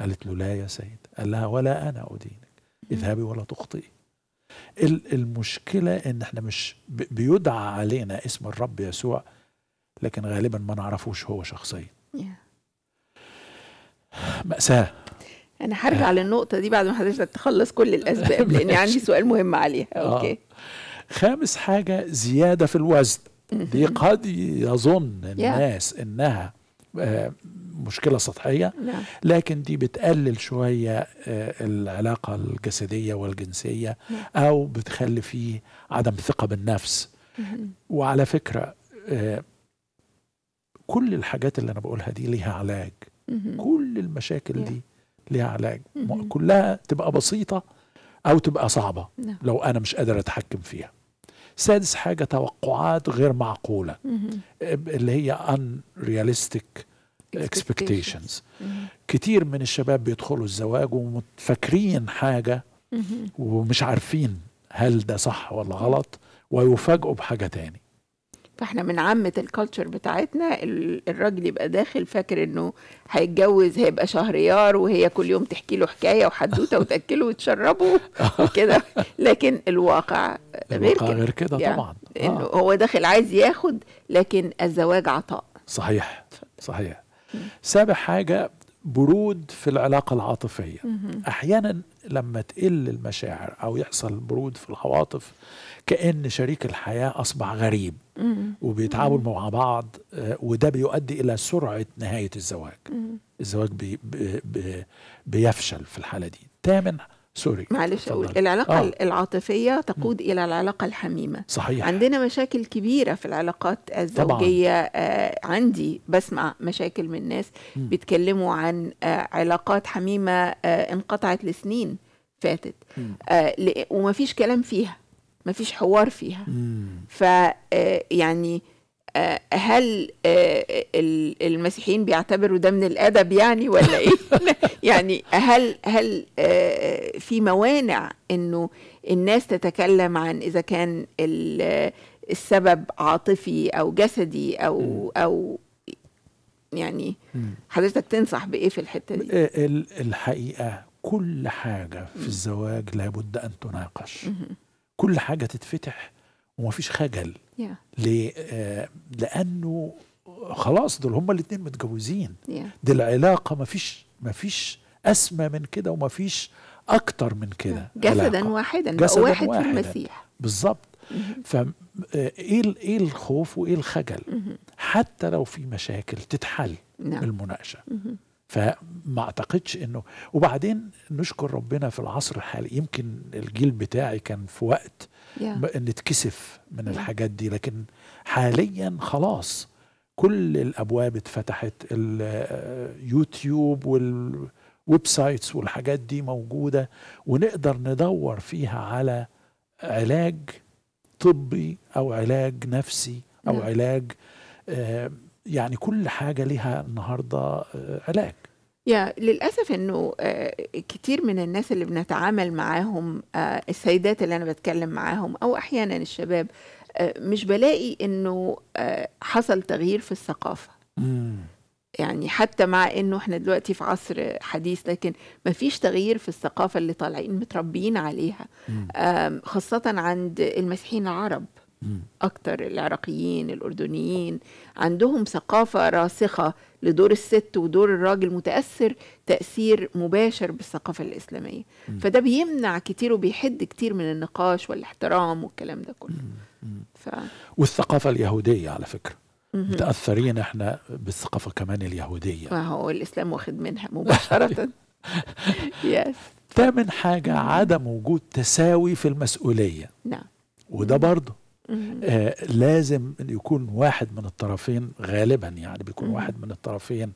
قالت له لا يا سيد. قال لها ولا أنا أدينك. اذهبي ولا تخطئي. ال- المشكلة إن إحنا مش بيدعى علينا اسم الرب يسوع لكن غالبا ما نعرفوش هو شخصيا يا. مأساة. أنا هرجع للنقطة دي بعد ما حضرتك تخلص كل الأسباب لأن ماشي. عندي سؤال مهم عليها آه. أوكي خامس حاجة زيادة في الوزن دي قد يظن الناس إنها آه، مشكلة سطحية نعم لكن دي بتقلل شوية آه، العلاقة الجسدية والجنسية نعم. أو بتخلي فيه عدم ثقة بالنفس. وعلى فكرة آه، كل الحاجات اللي أنا بقولها دي ليها علاج. كل المشاكل. دي ليها علاج. كلها تبقى بسيطة أو تبقى صعبة نعم لو أنا مش قادر أتحكم فيها سادس حاجة توقعات غير. آه، اللي هي unrealistic expectations مهم. كتير من الشباب بيدخلوا الزواج ومتفكرين حاجة مهم. ومش عارفين هل ده صح ولا غلط ويفاجئوا بحاجة تاني فاحنا من عامة الكالتشر بتاعتنا ال- الراجل يبقى داخل فاكر انه هيتجوز هيبقى شهريار وهي كل يوم تحكي له حكاية وحدوتة وتأكله وتشربه وكده لكن الواقع غير الواقع كده. غير كده يعني طبعا. إنه آه. هو داخل عايز ياخد لكن الزواج عطاء. صحيح. صحيح. سابع حاجة برود في العلاقة العاطفية. أحيانا لما تقل المشاعر أو يحصل برود في العواطف كأن شريك الحياة أصبح غريب. وبيتعامل مع بعض آه، وده بيؤدي إلى سرعة نهاية الزواج. الزواج بي بي بي بيفشل في الحالة دي تامن sorry معلش اتفضل. العلاقة آه. العاطفية تقود إلى العلاقة الحميمة صحيح عندنا مشاكل كبيرة في العلاقات الزوجية آه عندي بسمع مشاكل من ناس مم. بيتكلموا عن آه علاقات حميمة آه انقطعت لسنين فاتت. آه ومفيش كلام فيها مفيش حوار فيها. ف آه، يعني آه، هل آه، ال- المسيحيين بيعتبروا ده من الأدب يعني ولا إيه؟ يعني هل هل في موانع إنه الناس تتكلم عن إذا كان ال- السبب عاطفي أو جسدي أو أو يعني. حضرتك تنصح بإيه في الحتة دي؟ ال- الحقيقة كل حاجة في الزواج لابد أن تناقش. كل حاجة تتفتح ومفيش خجل. يا ليه؟ آه، لأنه خلاص دول هما الاتنين متجوزين. يا دي العلاقة مفيش مفيش أسمى من كده ومفيش أكتر من كده جسدا علاقة. واحدا جسداً واحد في. المسيح. بالظبط. ف آه، إيه ال- إيه الخوف وإيه الخجل؟ حتى لو في مشاكل تتحل نعم بالمناقشة. فما اعتقدش انه وبعدين نشكر ربنا في العصر الحالي يمكن الجيل بتاعي كان في وقت ب- نتكسف من Yeah. الحاجات دي لكن حاليا خلاص كل الأبواب اتفتحت اليوتيوب وال websites والحاجات دي موجودة ونقدر ندور فيها على علاج طبي أو علاج نفسي أو نعم. علاج آه، يعني كل حاجة ليها النهارده آه، علاج يا للأسف إنه آه، كتير من الناس اللي بنتعامل معاهم آه، السيدات اللي أنا بتكلم معاهم أو أحيانا الشباب مش بلاقي آه، حصل تغيير في الثقافة مم. يعني حتى مع إنه إحنا دلوقتي في عصر حديث لكن مفيش تغيير في الثقافة اللي طالعين متربيين عليها خاصة عند المسيحيين العرب. أكتر العراقيين الأردنيين عندهم ثقافة راسخة لدور الست ودور الراجل متأثر تأثير مباشر بالثقافة الإسلامية. مم. فده بيمنع كتير وبيحد كتير من النقاش والاحترام والكلام ده كله. ف... والثقافة اليهودية على فكرة. مهم. متأثرين إحنا بالثقافة كمان اليهودية. ما هو الإسلام واخد منها مباشرة. يس ثامن حاجة عدم وجود تساوي في المسؤولية. نعم. وده برضه. آه لازم يكون واحد من الطرفين غالبا يعني بيكون مم. واحد من الطرفين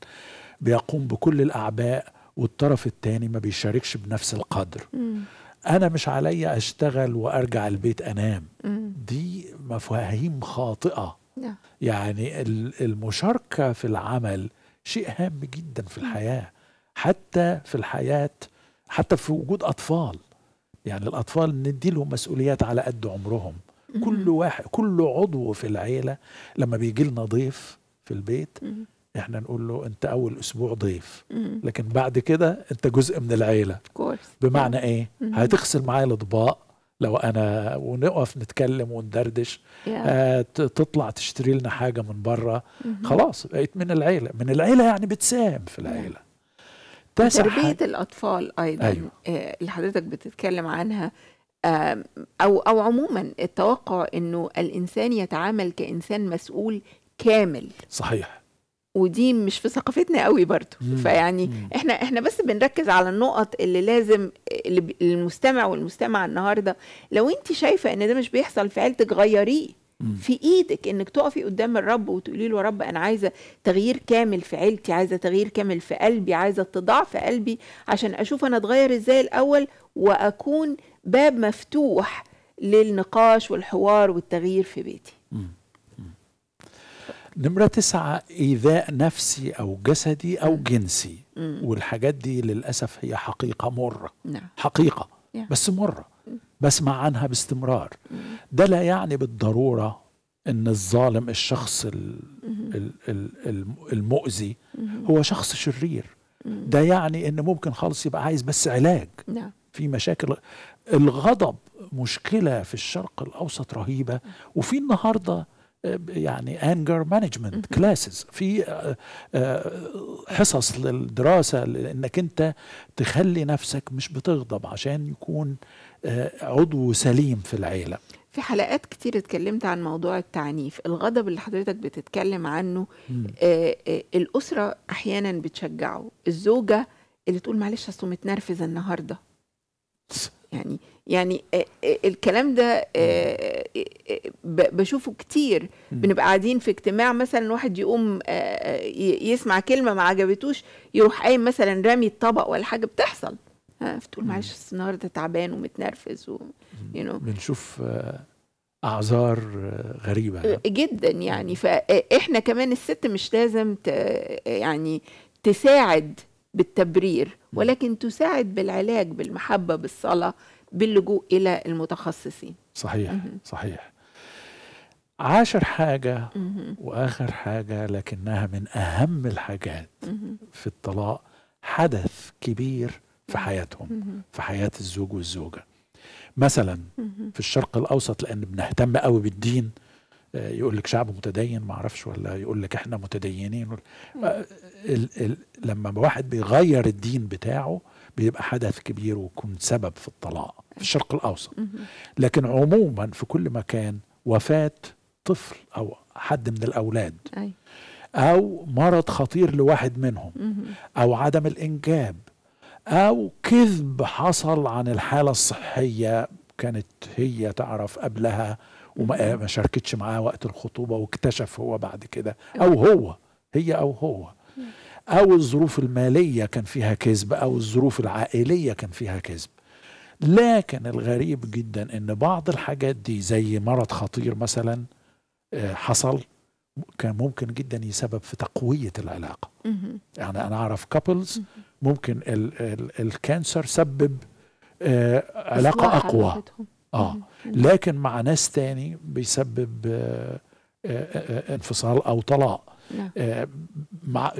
بيقوم بكل الأعباء والطرف الثاني ما بيشاركش بنفس القدر. مم. أنا مش عليا أشتغل وأرجع البيت أنام. مم. دي مفاهيم خاطئة. نعم. يعني ال- المشاركة في العمل شيء هام جدا في الحياة. حتى في الحياة حتى في وجود أطفال. يعني الأطفال ندي لهم مسؤوليات على قد عمرهم. كل واحد كل عضو في العيلة لما بيجي لنا ضيف في البيت. إحنا نقول له أنت أول أسبوع ضيف. لكن بعد كده أنت جزء من العيلة كورس بمعنى إيه. هتغسل معايا الأطباق لو أنا ونقف نتكلم وندردش. آه، تطلع تشتري لنا حاجة من بره. خلاص بقيت من العيلة من العيلة يعني بتساهم في العيلة حاجة الأطفال أيضا أيوة. آه، اللي حضرتك بتتكلم عنها أو أو عموما التوقع إنه الإنسان يتعامل كإنسان مسؤول كامل صحيح ودي مش في ثقافتنا قوي برضو مم. فيعني مم. إحنا إحنا بس بنركز على النقط اللي لازم اللي المستمع والمستمع النهارده لو أنت شايفة إن ده مش بيحصل في عيلتك غيريه. في إيدك إنك تقفي قدام الرب وتقولي له يا رب أنا عايزة تغيير كامل في عيلتي عايزة تغيير كامل في قلبي عايزة اتضاع في قلبي عشان أشوف أنا اتغير إزاي الأول وأكون باب مفتوح للنقاش والحوار والتغيير في بيتي مم. مم. نمرة تسعة إيذاء نفسي أو جسدي أو مم. جنسي. والحاجات دي للأسف هي حقيقة مرة نعم حقيقة Yeah. بس مرة. بسمع عنها باستمرار. ده لا يعني بالضرورة إن الظالم الشخص المؤذي. هو شخص شرير. ده يعني إن ممكن خالص يبقى عايز بس علاج نعم في مشاكل الغضب مشكلة في الشرق الأوسط رهيبة وفي النهاردة آه، يعني anger management classes في آه، آه، حصص للدراسة لأنك أنت تخلي نفسك مش بتغضب عشان يكون عضو سليم في العيلة. في حلقات كتير اتكلمت عن موضوع التعنيف. الغضب اللي حضرتك بتتكلم عنه. آه، آه، الأسرة أحيانا بتشجعه. الزوجة اللي تقول معلش أصله متنرفزة النهاردة. يعني يعني آه، آه، الكلام ده آه، بشوفه كتير. بنبقى قاعدين في اجتماع مثلا واحد يقوم يسمع كلمة ما عجبتوش يروح قايم مثلا رامي الطبق ولا حاجة بتحصل. ها فتقول معلش النهارده تعبان ومتنرفز و you know. بنشوف أعذار غريبة. جدا يعني. فإحنا كمان الست مش لازم يعني تساعد بالتبرير ولكن تساعد بالعلاج بالمحبة بالصلاة باللجوء إلى المتخصصين صحيح مهم. صحيح عاشر حاجة مهم. وآخر حاجة لكنها من أهم الحاجات. في الطلاق حدث كبير في حياتهم. في حياة الزوج والزوجة مثلا. في الشرق الأوسط لأن بنهتم قوي بالدين يقول لك شعب متدين ما أعرفش ولا يقول لك إحنا متدينين آه، ال ال لما واحد بيغير الدين بتاعه بيبقى حدث كبير ويكون سبب في الطلاق في الشرق الأوسط. لكن عموما في كل مكان وفاة طفل أو حد من الأولاد. أو مرض خطير لواحد منهم. أو عدم الإنجاب أو كذب حصل عن الحالة الصحية كانت هي تعرف قبلها وما ما شاركتش معاه وقت الخطوبة واكتشف هو بعد كده. أو هو هي أو هو. أو الظروف المالية كان فيها كذب أو الظروف العائلية كان فيها كذب. لكن الغريب جدا إن بعض الحاجات دي زي مرض خطير مثلا آه، حصل كان ممكن جدا يسبب في تقوية العلاقة. يعني أنا أعرف couples ممكن ال ال ال cancer سبب آه علاقة أقوى. آه. لكن مع ناس تاني بيسبب آه آه آه انفصال أو طلاق نعم. مع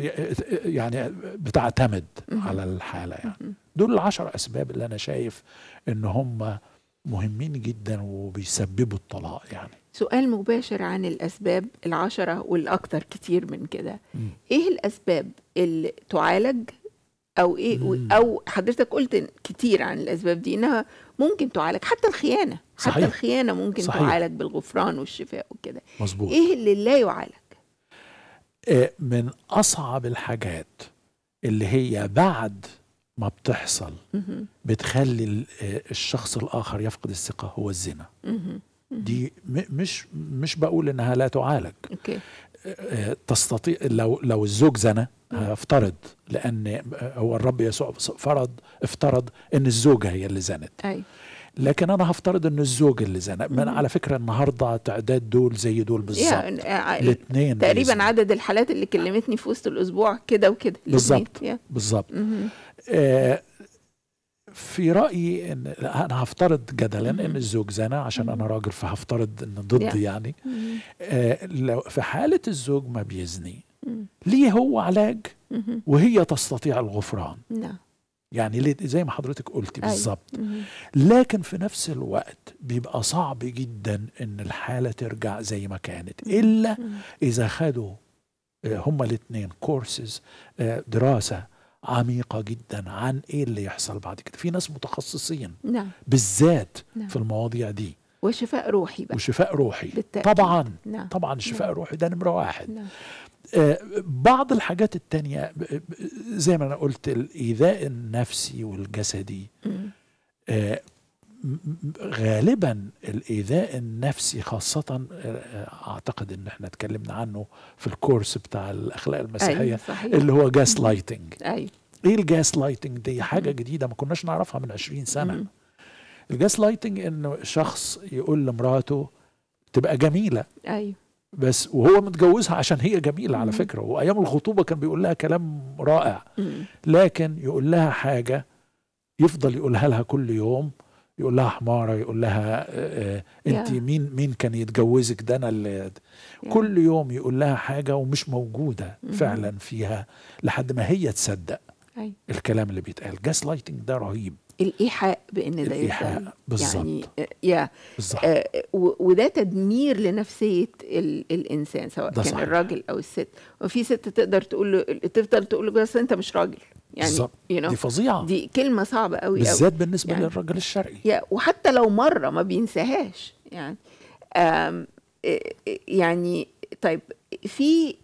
يعني بتعتمد. على الحالة يعني. دول العشر أسباب اللي أنا شايف إن هم مهمين جدا وبيسببوا الطلاق يعني سؤال مباشر عن الأسباب العشرة والأكثر كتير من كده. إيه الأسباب اللي تعالج أو إيه. أو حضرتك قلت كتير عن الأسباب دي إنها ممكن تعالج حتى الخيانة صحيح. حتى الخيانة ممكن صحيح. تعالج بالغفران والشفاء وكده مظبوط إيه اللي لا يعالج آه، من أصعب الحاجات اللي هي بعد ما بتحصل. بتخلي آه، الشخص الآخر يفقد الثقة هو الزنا. دي مش مش بقول إنها لا تعالج أوكي آه، تستطيع لو لو الزوج زنى افترض لأن آه، هو الرب يسوع فرض افترض إن الزوجة هي اللي زنت أي لكن أنا هفترض إن الزوج اللي زنى من على فكرة النهارده تعداد دول زي دول بالظبط يا- الاثنين تقريبا عدد الحالات اللي كلمتني في وسط الأسبوع كده وكده بالظبط. بالظبط. آه، في رأيي إن أنا هفترض جدلا. إن الزوج زنى عشان أنا راجل فهفترض إن ضد. يعني. آه، لو في حالة الزوج ما بيزني. ليه هو علاج. وهي تستطيع الغفران. نعم. يعني ليه زي ما حضرتك قلتي أيوة. بالظبط. لكن في نفس الوقت بيبقى صعب جدا إن الحالة ترجع زي ما كانت. إلا. إذا خدوا آه، هما الاثنين كورسز دراسة عميقة جدا عن إيه اللي يحصل بعد كده. في ناس متخصصين نعم. بالذات نعم. في المواضيع دي. وشفاء روحي بقى. وشفاء روحي. بالتأكيد. طبعا. نعم. طبعا الشفاء الروحي ده نمرة واحد. نعم. آه، بعض الحاجات التانية زي ما أنا قلت الإيذاء النفسي والجسدي. آه، غالبا الإيذاء النفسي خاصة آه، أعتقد إن إحنا اتكلمنا عنه في الكورس بتاع الأخلاق المسيحية أيوة صحيح. اللي هو gaslighting أيوة. إيه ال gaslighting دي؟ حاجة جديدة ما كناش نعرفها من 20 سنة. مم. ال gaslighting إنه شخص يقول لمراته تبقى جميلة. أيوة. بس وهو متجوزها عشان هي جميلة على مم. فكرة وأيام الخطوبة كان بيقول لها كلام رائع. لكن يقول لها حاجة يفضل يقولها لها كل يوم يقول لها حمارة يقول لها انت يا. مين مين كان يتجوزك ده أنا اللي. كل يوم يقول لها حاجة ومش موجودة مم. فعلا فيها لحد ما هي تصدق الكلام اللي بيتقال gaslighting ده رهيب الإيحاء بإن ده الإيحاء. بالظبط يعني آه، يا آه، وده تدمير لنفسية ال- الإنسان سواء كان صحيح. الراجل أو الست وفي ست تقدر تقول له تفضل تقول له بس أنت مش راجل يعني you know دي فظيعة دي كلمة صعبة قوي بالذات بالنسبة يعني. للراجل الشرقي يا وحتى لو مرة ما بينساهاش يعني آم، إيه- إيه- يعني طيب في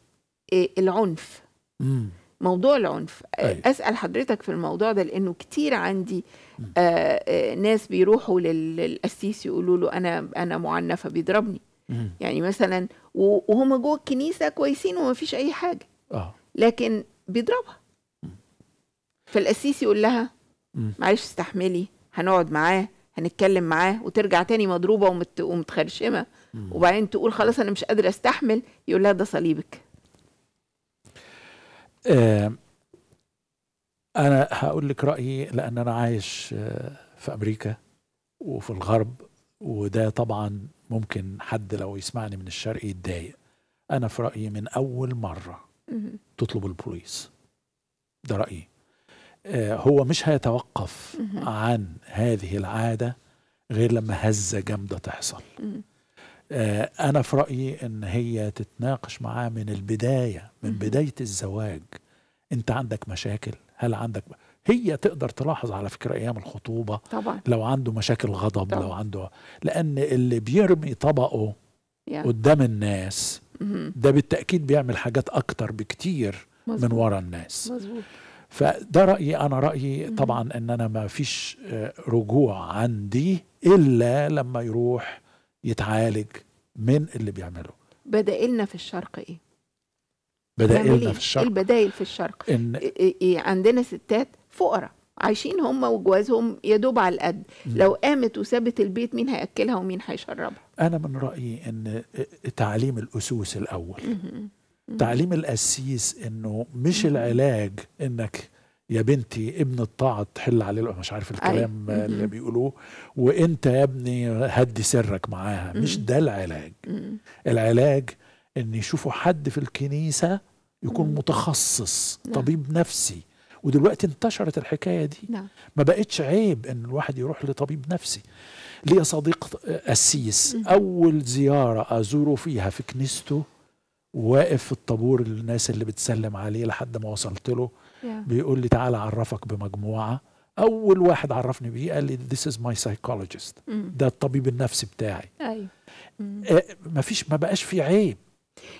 العنف مم. موضوع العنف أيوة. أسأل حضرتك في الموضوع ده لأنه كتير عندي آه آه ناس بيروحوا لل- للقسيس يقولوا له أنا أنا معنفة بيضربني. يعني مثلا وهم جوه الكنيسة كويسين وما فيش أي حاجة. آه. لكن بيضربها. فالقسيس يقول لها. معلش استحملي هنقعد معاه هنتكلم معاه وترجع تاني مضروبة ومت... ومتخرشمة. وبعدين تقول خلاص أنا مش قادرة أستحمل يقول لها ده صليبك. آه، أنا هقول لك رأيي لأن أنا عايش آه، في أمريكا وفي الغرب وده طبعا ممكن حد لو يسمعني من الشرق يتضايق أنا في رأيي من أول مرة. تطلب البوليس ده رأيي آه، هو مش هيتوقف. عن هذه العادة غير لما هزة جامدة تحصل. آه، أنا في رأيي إن هي تتناقش معاه من البداية من. بداية الزواج أنت عندك مشاكل هل عندك هي تقدر تلاحظ على فكرة أيام الخطوبة طبعا لو عنده مشاكل غضب طبعا. لو عنده لأن اللي بيرمي طبقه يا. قدام الناس. ده بالتأكيد بيعمل حاجات أكتر بكتير من مظبوط. ورا الناس مظبوط فده رأيي أنا رأيي. طبعا إن أنا ما فيش آه، رجوع عندي إلا لما يروح يتعالج من اللي بيعمله بدائلنا في الشرق إيه؟ بدائلنا إيه؟ في الشرق البدائل في الشرق؟ إن إيه- إيه عندنا ستات فقراء عايشين هم وجوازهم يا دوب على القد. لو قامت وسابت البيت مين هيأكلها ومين هيشربها أنا من رأيي إن تعليم الاسوس الأول. تعليم القسيس إنه مش. العلاج إنك يا بنتي ابن الطاعة تحل عليه مش عارف الكلام أيوة. اللي مهم. بيقولوه وإنت يا ابني هدي سرك معاها مش. ده العلاج. العلاج إن يشوفوا حد في الكنيسة يكون مم. متخصص نعم. طبيب نفسي ودلوقتي انتشرت الحكاية دي نعم ما بقتش عيب إن الواحد يروح لطبيب نفسي ليا صديق قسيس. أول زيارة أزوره فيها في كنيسته واقف في الطابور الناس اللي بتسلم عليه لحد ما وصلت له يا. بيقول لي تعالى أعرفك بمجموعة أول واحد عرفني بيه قال لي this is my psychologist مم. ده الطبيب النفسي بتاعي أيوه مم. آه، ما فيش ما بقاش في عيب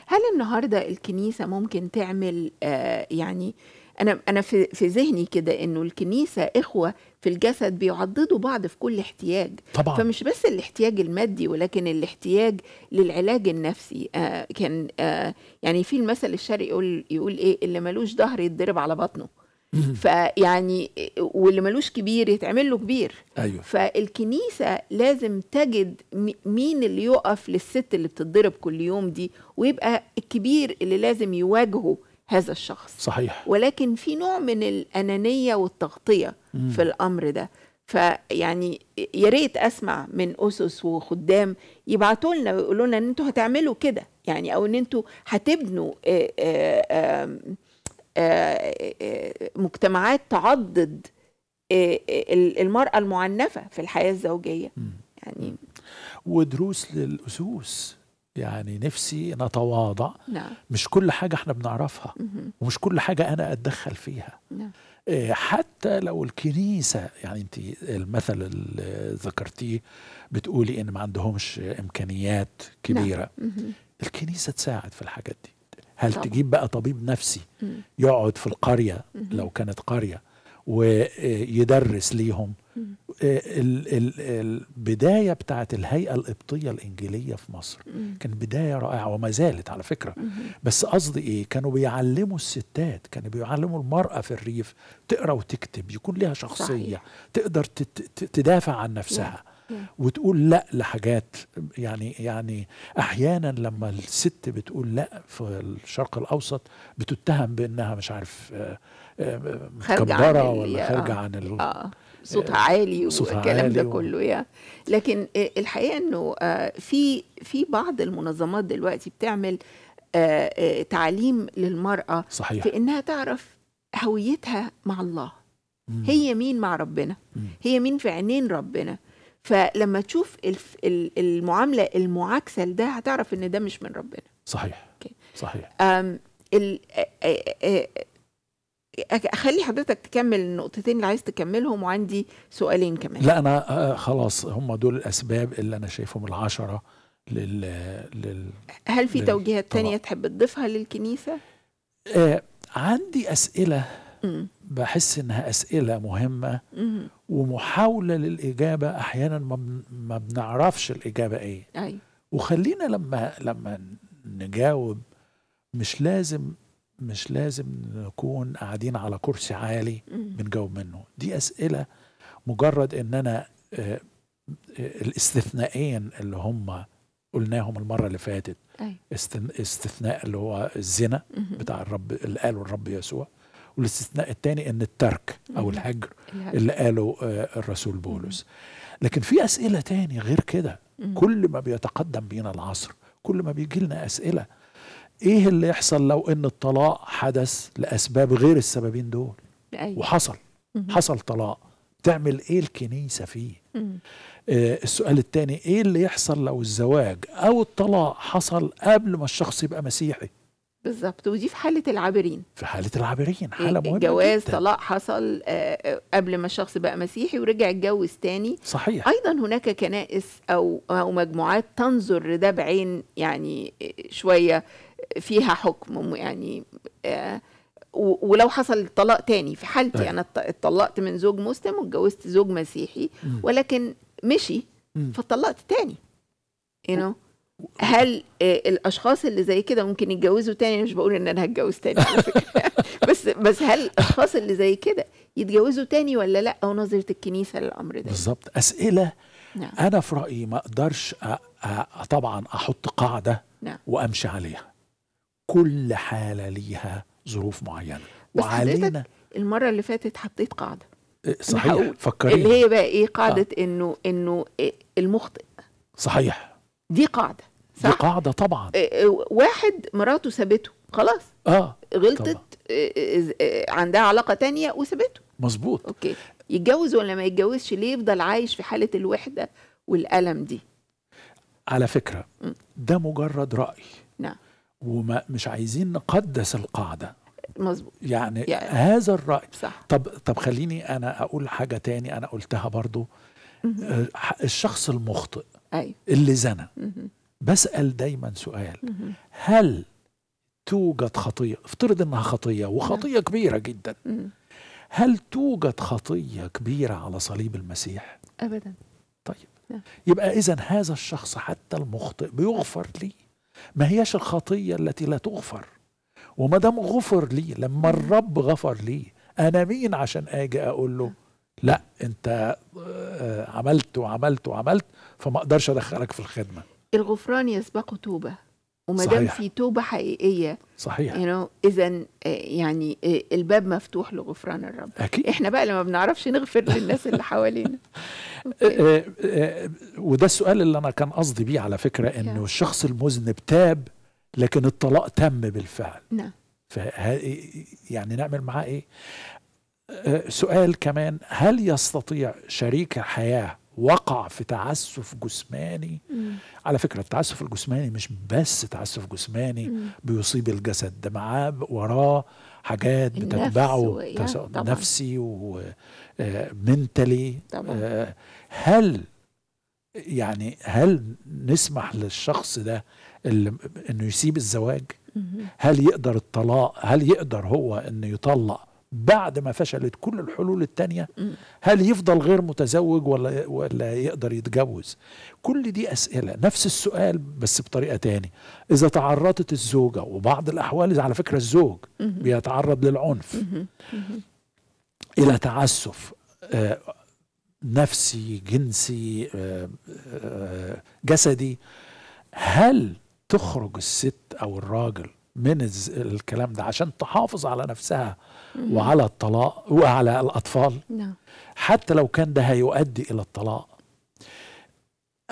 هل النهارده الكنيسة ممكن تعمل آه يعني أنا أنا في في ذهني كده إنه الكنيسة إخوة في الجسد بيعضدوا بعض في كل احتياج. طبعا. فمش بس الاحتياج المادي ولكن الاحتياج للعلاج النفسي. آه كان آه يعني في المثل الشرقي يقول يقول إيه؟ اللي ملوش ظهر يتضرب على بطنه. فيعني واللي ملوش كبير يتعمل له كبير. أيوه. فالكنيسة لازم تجد مين اللي يقف للست اللي بتتضرب كل يوم دي ويبقى الكبير اللي لازم يواجهه هذا الشخص. صحيح. ولكن في نوع من الأنانية والتغطية مم. في الأمر ده. فيعني يا ريت أسمع من أسس وخدام يبعتوا لنا ويقولوا لنا إن أنتوا هتعملوا كده. يعني أو إن أنتوا هتبنوا آه، آه، آم، آه، آه، مجتمعات تعضد آه، آه، المرأة المعنفة في الحياة الزوجية. مم. يعني ودروس للأسوس. يعني نفسي نتواضع. نعم. مش كل حاجة إحنا بنعرفها مهم. ومش كل حاجة أنا أتدخل فيها. نعم. إيه، حتى لو الكنيسة يعني انت المثل اللي ذكرتيه بتقولي إن ما عندهمش إمكانيات كبيرة. مهم. الكنيسة تساعد في الحاجات دي. هل طبعا. تجيب بقى طبيب نفسي. يقعد في القرية. لو كانت قرية ويدرس ليهم. إيه، ال- البداية بتاعت الهيئة القبطية الإنجيلية في مصر مم. كانت بداية رائعة وما زالت على فكرة. بس قصدي إيه كانوا بيعلموا الستات كانوا بيعلموا المرأة في الريف تقرأ وتكتب يكون لها شخصية صحيح. تقدر تدافع عن نفسها نعم. وتقول لا لحاجات يعني يعني أحيانا لما الست بتقول لا في الشرق الأوسط بتتهم بإنها مش عارف آه، آه، ال- ولا آه. خارجة عن ال... آه صوتها عالي والكلام ده كله يا لكن آه، الحقيقة إنه آه، في في بعض المنظمات دلوقتي بتعمل آه، آه، تعليم للمرأة صحيح في إنها تعرف هويتها مع الله. هي مين مع ربنا. هي مين في عينين ربنا فلما تشوف المعاملة المعاكسة لده هتعرف إن ده مش من ربنا صحيح أوكي. صحيح أخلي حضرتك تكمل النقطتين اللي عايز تكملهم وعندي سؤالين كمان لا أنا خلاص هم دول الأسباب اللي أنا شايفهم العشرة لل, لل... هل في لل- توجيهات. تانية تحب تضيفها للكنيسة؟ آه عندي أسئلة مم. بحس إنها أسئلة مهمة مم. ومحاولة للإجابة أحيانا ما, بن- ما بنعرفش الإجابة إيه أيوة وخلينا لما لما نجاوب مش لازم مش لازم نكون قاعدين على كرسي عالي. بنجاوب منه دي أسئلة مجرد إن أنا آه، الاستثنائين اللي هم قلناهم المرة اللي فاتت أيوة. استن- استثناء اللي هو الزنا. بتاع الرب اللي قاله الرب يسوع والاستثناء الثاني إن الترك أو. الهجر. اللي قاله آه، الرسول بولس لكن في أسئلة تاني غير كده. كل ما بيتقدم بينا العصر كل ما بيجي لنا أسئلة إيه اللي يحصل لو إن الطلاق حدث لأسباب غير السببين دول أيوة. وحصل. حصل طلاق تعمل إيه الكنيسة فيه. آه السؤال الثاني إيه اللي يحصل لو الزواج أو الطلاق حصل قبل ما الشخص يبقى مسيحي بالظبط. ودي في حالة العابرين. في حالة العابرين حالة مهمة الجواز جدا. طلاق حصل آه، آه، قبل ما الشخص بقى مسيحي ورجع اتجوز تاني. صحيح. أيضا هناك كنائس أو أو مجموعات تنظر لده بعين يعني شوية فيها حكم يعني آه، ولو حصل طلاق تاني. في حالتي أيوة. أنا ات- اتطلقت من زوج مسلم واتجوزت زوج مسيحي. ولكن مشي مم. فاتطلقت تاني. You know هل آه، الأشخاص اللي زي كده ممكن يتجوزوا تاني؟ مش بقول إن أنا هتجوز تاني بس بس هل الأشخاص اللي زي كده يتجوزوا تاني ولا لأ؟ أو نظرة الكنيسة للأمر ده. بالظبط. أسئلة نعم. أنا في رأيي ما أقدرش أ- أ- طبعا أحط قاعدة نعم. وأمشي عليها. كل حالة ليها ظروف معينة. بس وعلينا المرة اللي فاتت حطيت قاعدة. إيه، صحيح. اللي فكريني. هي بقى إيه؟ قاعدة إنه إنه إيه المخطئ. صحيح. دي قاعدة دي صح قاعدة طبعا. إيه، إيه، واحد مراته سابته خلاص. آه غلطت طبعا. إيه، عندها علاقة تانية وسابته. مظبوط. أوكي. يتجوز ولا ما يتجوزش؟ ليه يفضل عايش في حالة الوحدة والألم دي؟ على فكرة م. ده مجرد رأي. نعم. وما مش عايزين نقدس القاعدة. مظبوط. يعني, يعني- هذا الرأي. صح. طب طب خليني أنا أقول حاجة تاني أنا قلتها برضو. آه، الشخص المخطئ أيوه اللي زنى. بسأل دايما سؤال. هل توجد خطية؟ افترض إنها خطية وخطية كبيرة جدا. مهم. هل توجد خطية كبيرة على صليب المسيح؟ ابدا. طيب. نعم. يبقى اذا هذا الشخص حتى المخطئ بيغفر لي؟ ما هياش الخطية التي لا تغفر. وما دام غفر لي لما الرب غفر لي أنا مين عشان آجي أقول له؟ لا انت آه، عملت وعملت وعملت فما أقدرش ادخلك في الخدمة. الغفران يسبقه توبة وما دام. في توبة حقيقية صحيح. you know اذا يعني آه، الباب مفتوح لغفران الرب. أكيد. إحنا بقى اللي ما بنعرفش نغفر للناس اللي حوالينا. آه، آه، آه، وده السؤال اللي أنا كان قصدي بيه على فكرة إنه. الشخص المذنب تاب لكن الطلاق تم بالفعل. نعم. يعني نعمل معاه إيه؟ آه، سؤال كمان هل يستطيع شريك الحياة وقع في تعسف جسماني مم. على فكرة التعسف الجسماني مش بس تعسف جسماني مم. بيصيب الجسد ده معاه وراه حاجات النفس بتتبعه طبعاً. نفسي ومنتلي طبعا هل يعني هل نسمح للشخص ده اللي إنه يسيب الزواج. هل يقدر الطلاق هل يقدر هو إنه يطلق بعد ما فشلت كل الحلول التانية. هل يفضل غير متزوج ولا ولا يقدر يتجوز كل دي أسئلة نفس السؤال بس بطريقة تاني إذا تعرضت الزوجة وبعض الأحوال على فكرة الزوج. بيتعرض للعنف. إلى تعسف آه، نفسي جنسي آه، آه، جسدي هل تخرج الست أو الراجل من الكلام ده عشان تحافظ على نفسها. وعلى الطلاق وعلى الأطفال. نعم. حتى لو كان ده هيؤدي إلى الطلاق.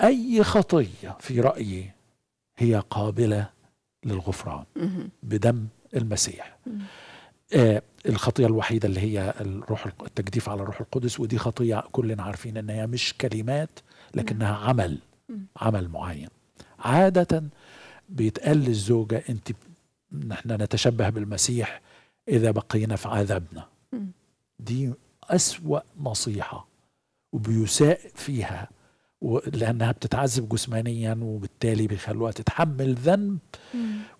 أي خطية في رأيي هي قابلة للغفران. بدم المسيح. آه الخطية الوحيدة اللي هي الروح التجديف على الروح القدس ودي خطية كلنا عارفين إن هي مش كلمات لكنها عمل مم. عمل معين. عادة بيتقال للزوجة أنت نحن نتشبه بالمسيح إذا بقينا في عذابنا. دي أسوأ نصيحة وبيساء فيها لأنها بتتعذب جسمانيا وبالتالي بيخلوها تتحمل ذنب.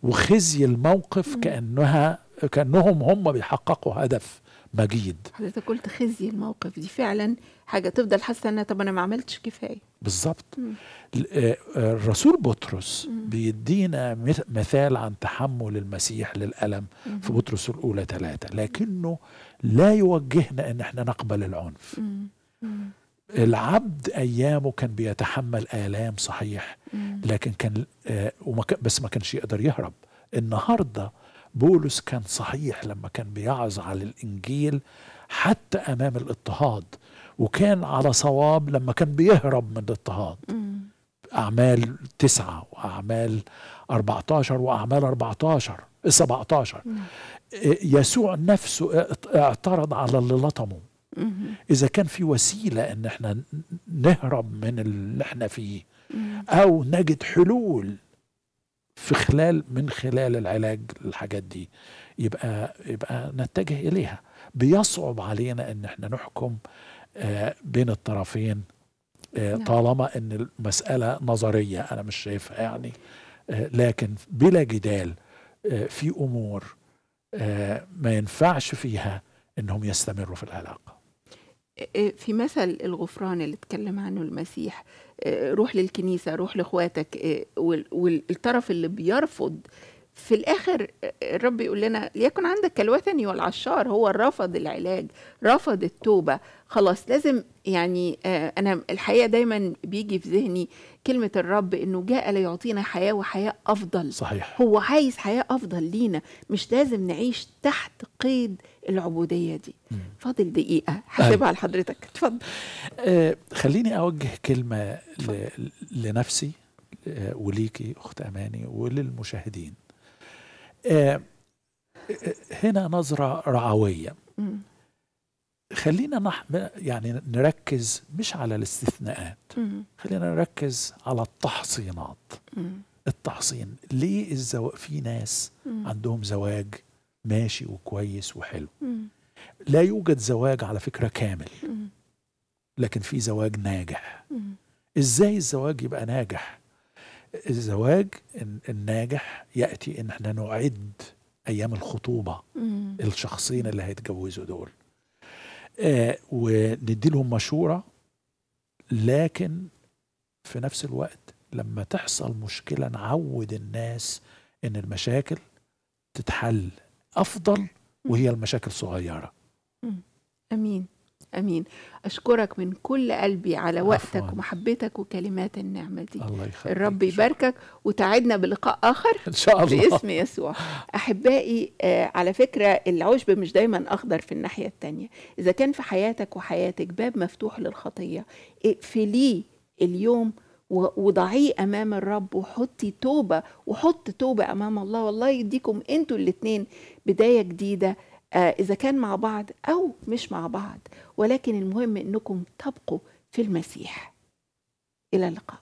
وخزي الموقف. كأنها كأنهم هم بيحققوا هدف مجيد حضرتك قلت خزي الموقف دي فعلا حاجة تفضل حاسة إنها طب أنا ما عملتش كفاية بالظبط آه، آه، الرسول بطرس. بيدينا مث- مثال عن تحمل المسيح للألم في بطرس الأولى ثلاثة. لكنه لا يوجهنا أن إحنا نقبل العنف. العبد أيامه كان بيتحمل آلام صحيح. لكن كان آه، بس ما كانش يقدر يهرب. النهارده بولس كان صحيح لما كان بيعظ على الإنجيل حتى أمام الإضطهاد. وكان على صواب لما كان بيهرب من الاضطهاد مم. أعمال تسعة وأعمال 14 وأعمال 14 17 نعم. آه، يسوع نفسه اعترض على اللي لطمه. إذا كان في وسيلة إن إحنا نهرب من اللي إحنا فيه. أو نجد حلول في خلال من خلال العلاج للحاجات دي يبقى يبقى نتجه إليها بيصعب علينا إن إحنا نحكم بين الطرفين آه، نعم. طالما إن المسألة نظرية أنا مش شايفها يعني آه، لكن بلا جدال آه، في أمور آه، ما ينفعش فيها إنهم يستمروا في العلاقة في مثل الغفران اللي اتكلم عنه المسيح آه، روح للكنيسة روح لإخواتك آه، وال- والطرف اللي بيرفض في الآخر آه، الرب يقول لنا ليكن عندك كالوثني والعشار هو رفض العلاج رفض التوبة خلاص لازم يعني آه، أنا الحقيقة دايما بيجي في ذهني كلمة الرب إنه جاء ليعطينا حياة وحياة أفضل. صحيح. هو عايز حياة أفضل لينا مش لازم نعيش تحت قيد العبودية دي. مم. فاضل دقيقة هسيبها لحضرتك اتفضل. آه، خليني أوجه كلمة ل- لنفسي آه، وليكي أخت أماني وللمشاهدين. آه، آه، هنا نظرة رعوية. مم. خلينا نح يعني نركز مش على الاستثناءات. خلينا نركز على التحصينات. التحصين ليه الزو... في ناس. عندهم زواج ماشي وكويس وحلو. لا يوجد زواج على فكرة كامل. لكن في زواج ناجح. إزاي الزواج يبقى ناجح الزواج الن- الناجح يأتي إن إحنا نعد أيام الخطوبة. الشخصين اللي هيتجوزوا دول آه وندي لهم مشورة. لكن في نفس الوقت لما تحصل مشكلة نعود الناس إن المشاكل تتحل أفضل وهي المشاكل صغيرة. أمين. أمين. أشكرك من كل قلبي على. وقتك ومحبتك وكلمات النعمة دي. الله يخليك. الرب يباركك. وتعدنا بلقاء آخر إن شاء الله. باسم يسوع. أحبائي آه على فكرة العشب مش دايما أخضر في الناحية التانية. إذا كان في حياتك وحياتك باب مفتوح للخطية اقفليه اليوم وضعيه أمام الرب وحطي توبة وحط توبة أمام الله. والله يديكم أنتوا الاتنين بداية جديدة. آه إذا كان مع بعض أو مش مع بعض. ولكن المهم إنكم تبقوا في المسيح. إلى اللقاء.